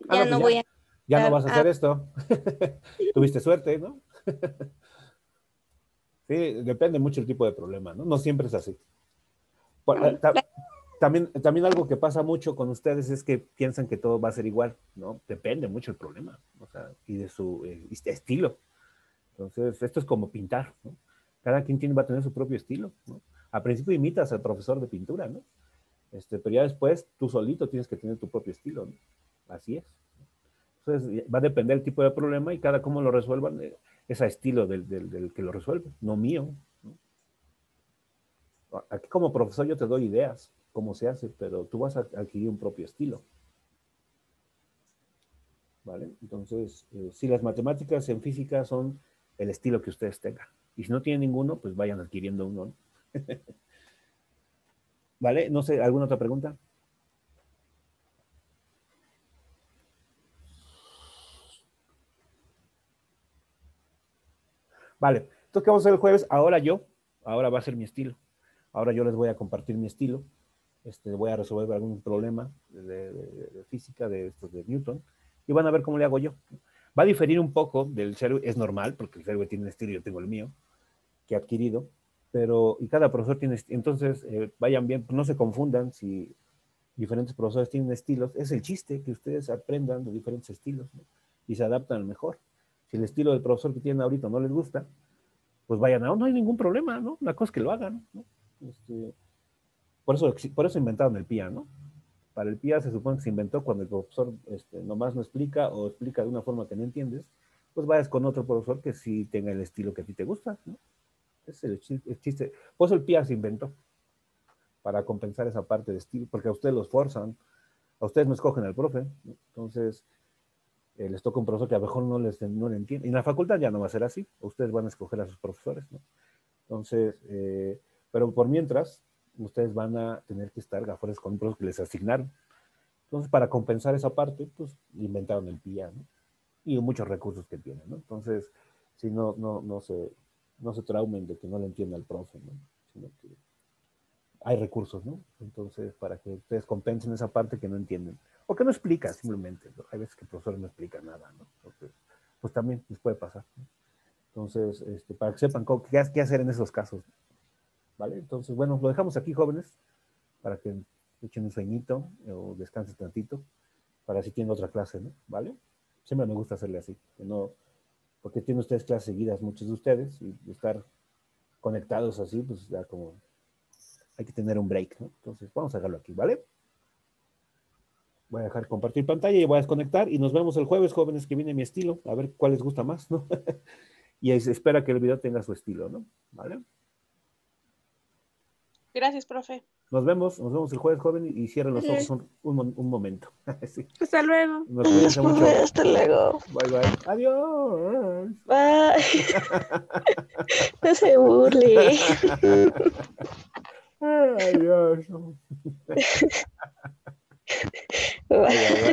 ah, ya no, pues voy a... Ya no vas a hacer esto. [LAUGHS] Tuviste suerte, ¿no? [LAUGHS] sí, depende mucho el tipo de problema, ¿no? No siempre es así. También, también algo que pasa mucho con ustedes es que piensan que todo va a ser igual, ¿no? Depende mucho el problema, o sea, y de su eh, estilo. Entonces, esto es como pintar, ¿no? Cada quien tiene, va a tener su propio estilo, ¿no? A principio imitas al profesor de pintura, ¿no? Este, pero ya después tú solito tienes que tener tu propio estilo, Así es. Entonces va a depender del tipo de problema y cada cómo lo resuelvan eh, es a estilo del, que lo resuelve, no mío. Aquí como profesor yo te doy ideas, cómo se hace, pero tú vas a adquirir un propio estilo. ¿Vale? Entonces, eh, si las matemáticas en física son el estilo que ustedes tengan. Y si no tienen ninguno, pues vayan adquiriendo uno. [LAUGHS] ¿Vale? No sé, ¿alguna otra pregunta? Vale, entonces, ¿qué vamos a hacer el jueves? Ahora yo, ahora va a ser mi estilo. Ahora yo les voy a compartir mi estilo. Este, voy a resolver algún problema de, física de, estos de Newton y van a ver cómo le hago yo. Va a diferir un poco del cerebro, es normal, porque el cerebro tiene un estilo y yo tengo el mío, que he adquirido, pero, y cada profesor tiene, entonces, eh, vayan bien, no se confundan si diferentes profesores tienen estilos, es el chiste que ustedes aprendan de diferentes estilos y se adaptan mejor. Si el estilo del profesor que tienen ahorita no les gusta, pues vayan a, no hay ningún problema, ¿no? La cosa es que lo hagan, ¿no? Este, por, eso, por eso inventaron el PIA, ¿no? Para el PIA se supone que se inventó cuando el profesor este, nomás no explica o explica de una forma que no entiendes, pues vayas con otro profesor que sí tenga el estilo que a ti te gusta, ¿no? Es el chiste. Por eso el PIA se inventó, para compensar esa parte de estilo, porque a ustedes los forzan, a ustedes no escogen al profe, entonces eh, les toca un profesor que a lo mejor no les no le entiende. Y en la facultad ya no va a ser así, ustedes van a escoger a sus profesores, ¿no? Entonces, eh, pero por mientras, ustedes van a tener que estar gafores con un que les asignaron. Entonces, para compensar esa parte, pues inventaron el PIA, ¿no? Y muchos recursos que tienen, ¿no? Entonces, si no, no, no se, no se traumen de que no le entienda el profe, ¿no? Sino que hay recursos, ¿no? Entonces, para que ustedes compensen esa parte que no entienden. O que no explica simplemente. Hay veces que el profesor no explica nada, ¿no? Pues también les puede pasar. ¿no? Entonces, este, para que sepan qué, hacer en esos casos. ¿Vale? Entonces, bueno, lo dejamos aquí, jóvenes, para que echen un sueñito o descansen tantito, para si tienen otra clase, ¿no? ¿Vale? Siempre me gusta hacerle así, que no, porque tienen ustedes clases seguidas, muchos de ustedes, y estar conectados así, pues ya como hay que tener un break, ¿no? Entonces, vamos a dejarlo aquí, ¿vale? Voy a dejar compartir pantalla y voy a desconectar y nos vemos el jueves, jóvenes, que viene mi estilo, a ver cuál les gusta más, ¿no? [LAUGHS] y espera que el video tenga su estilo, ¿no? ¿Vale? Gracias, profe. Nos vemos, nos vemos el jueves, joven, y cierren los ojos un, un, momento. [LAUGHS] Hasta luego. Nos mucho. Hasta luego. Bye, bye. Adiós. Bye. [LAUGHS] no se burle. [LAUGHS] Adiós. bye.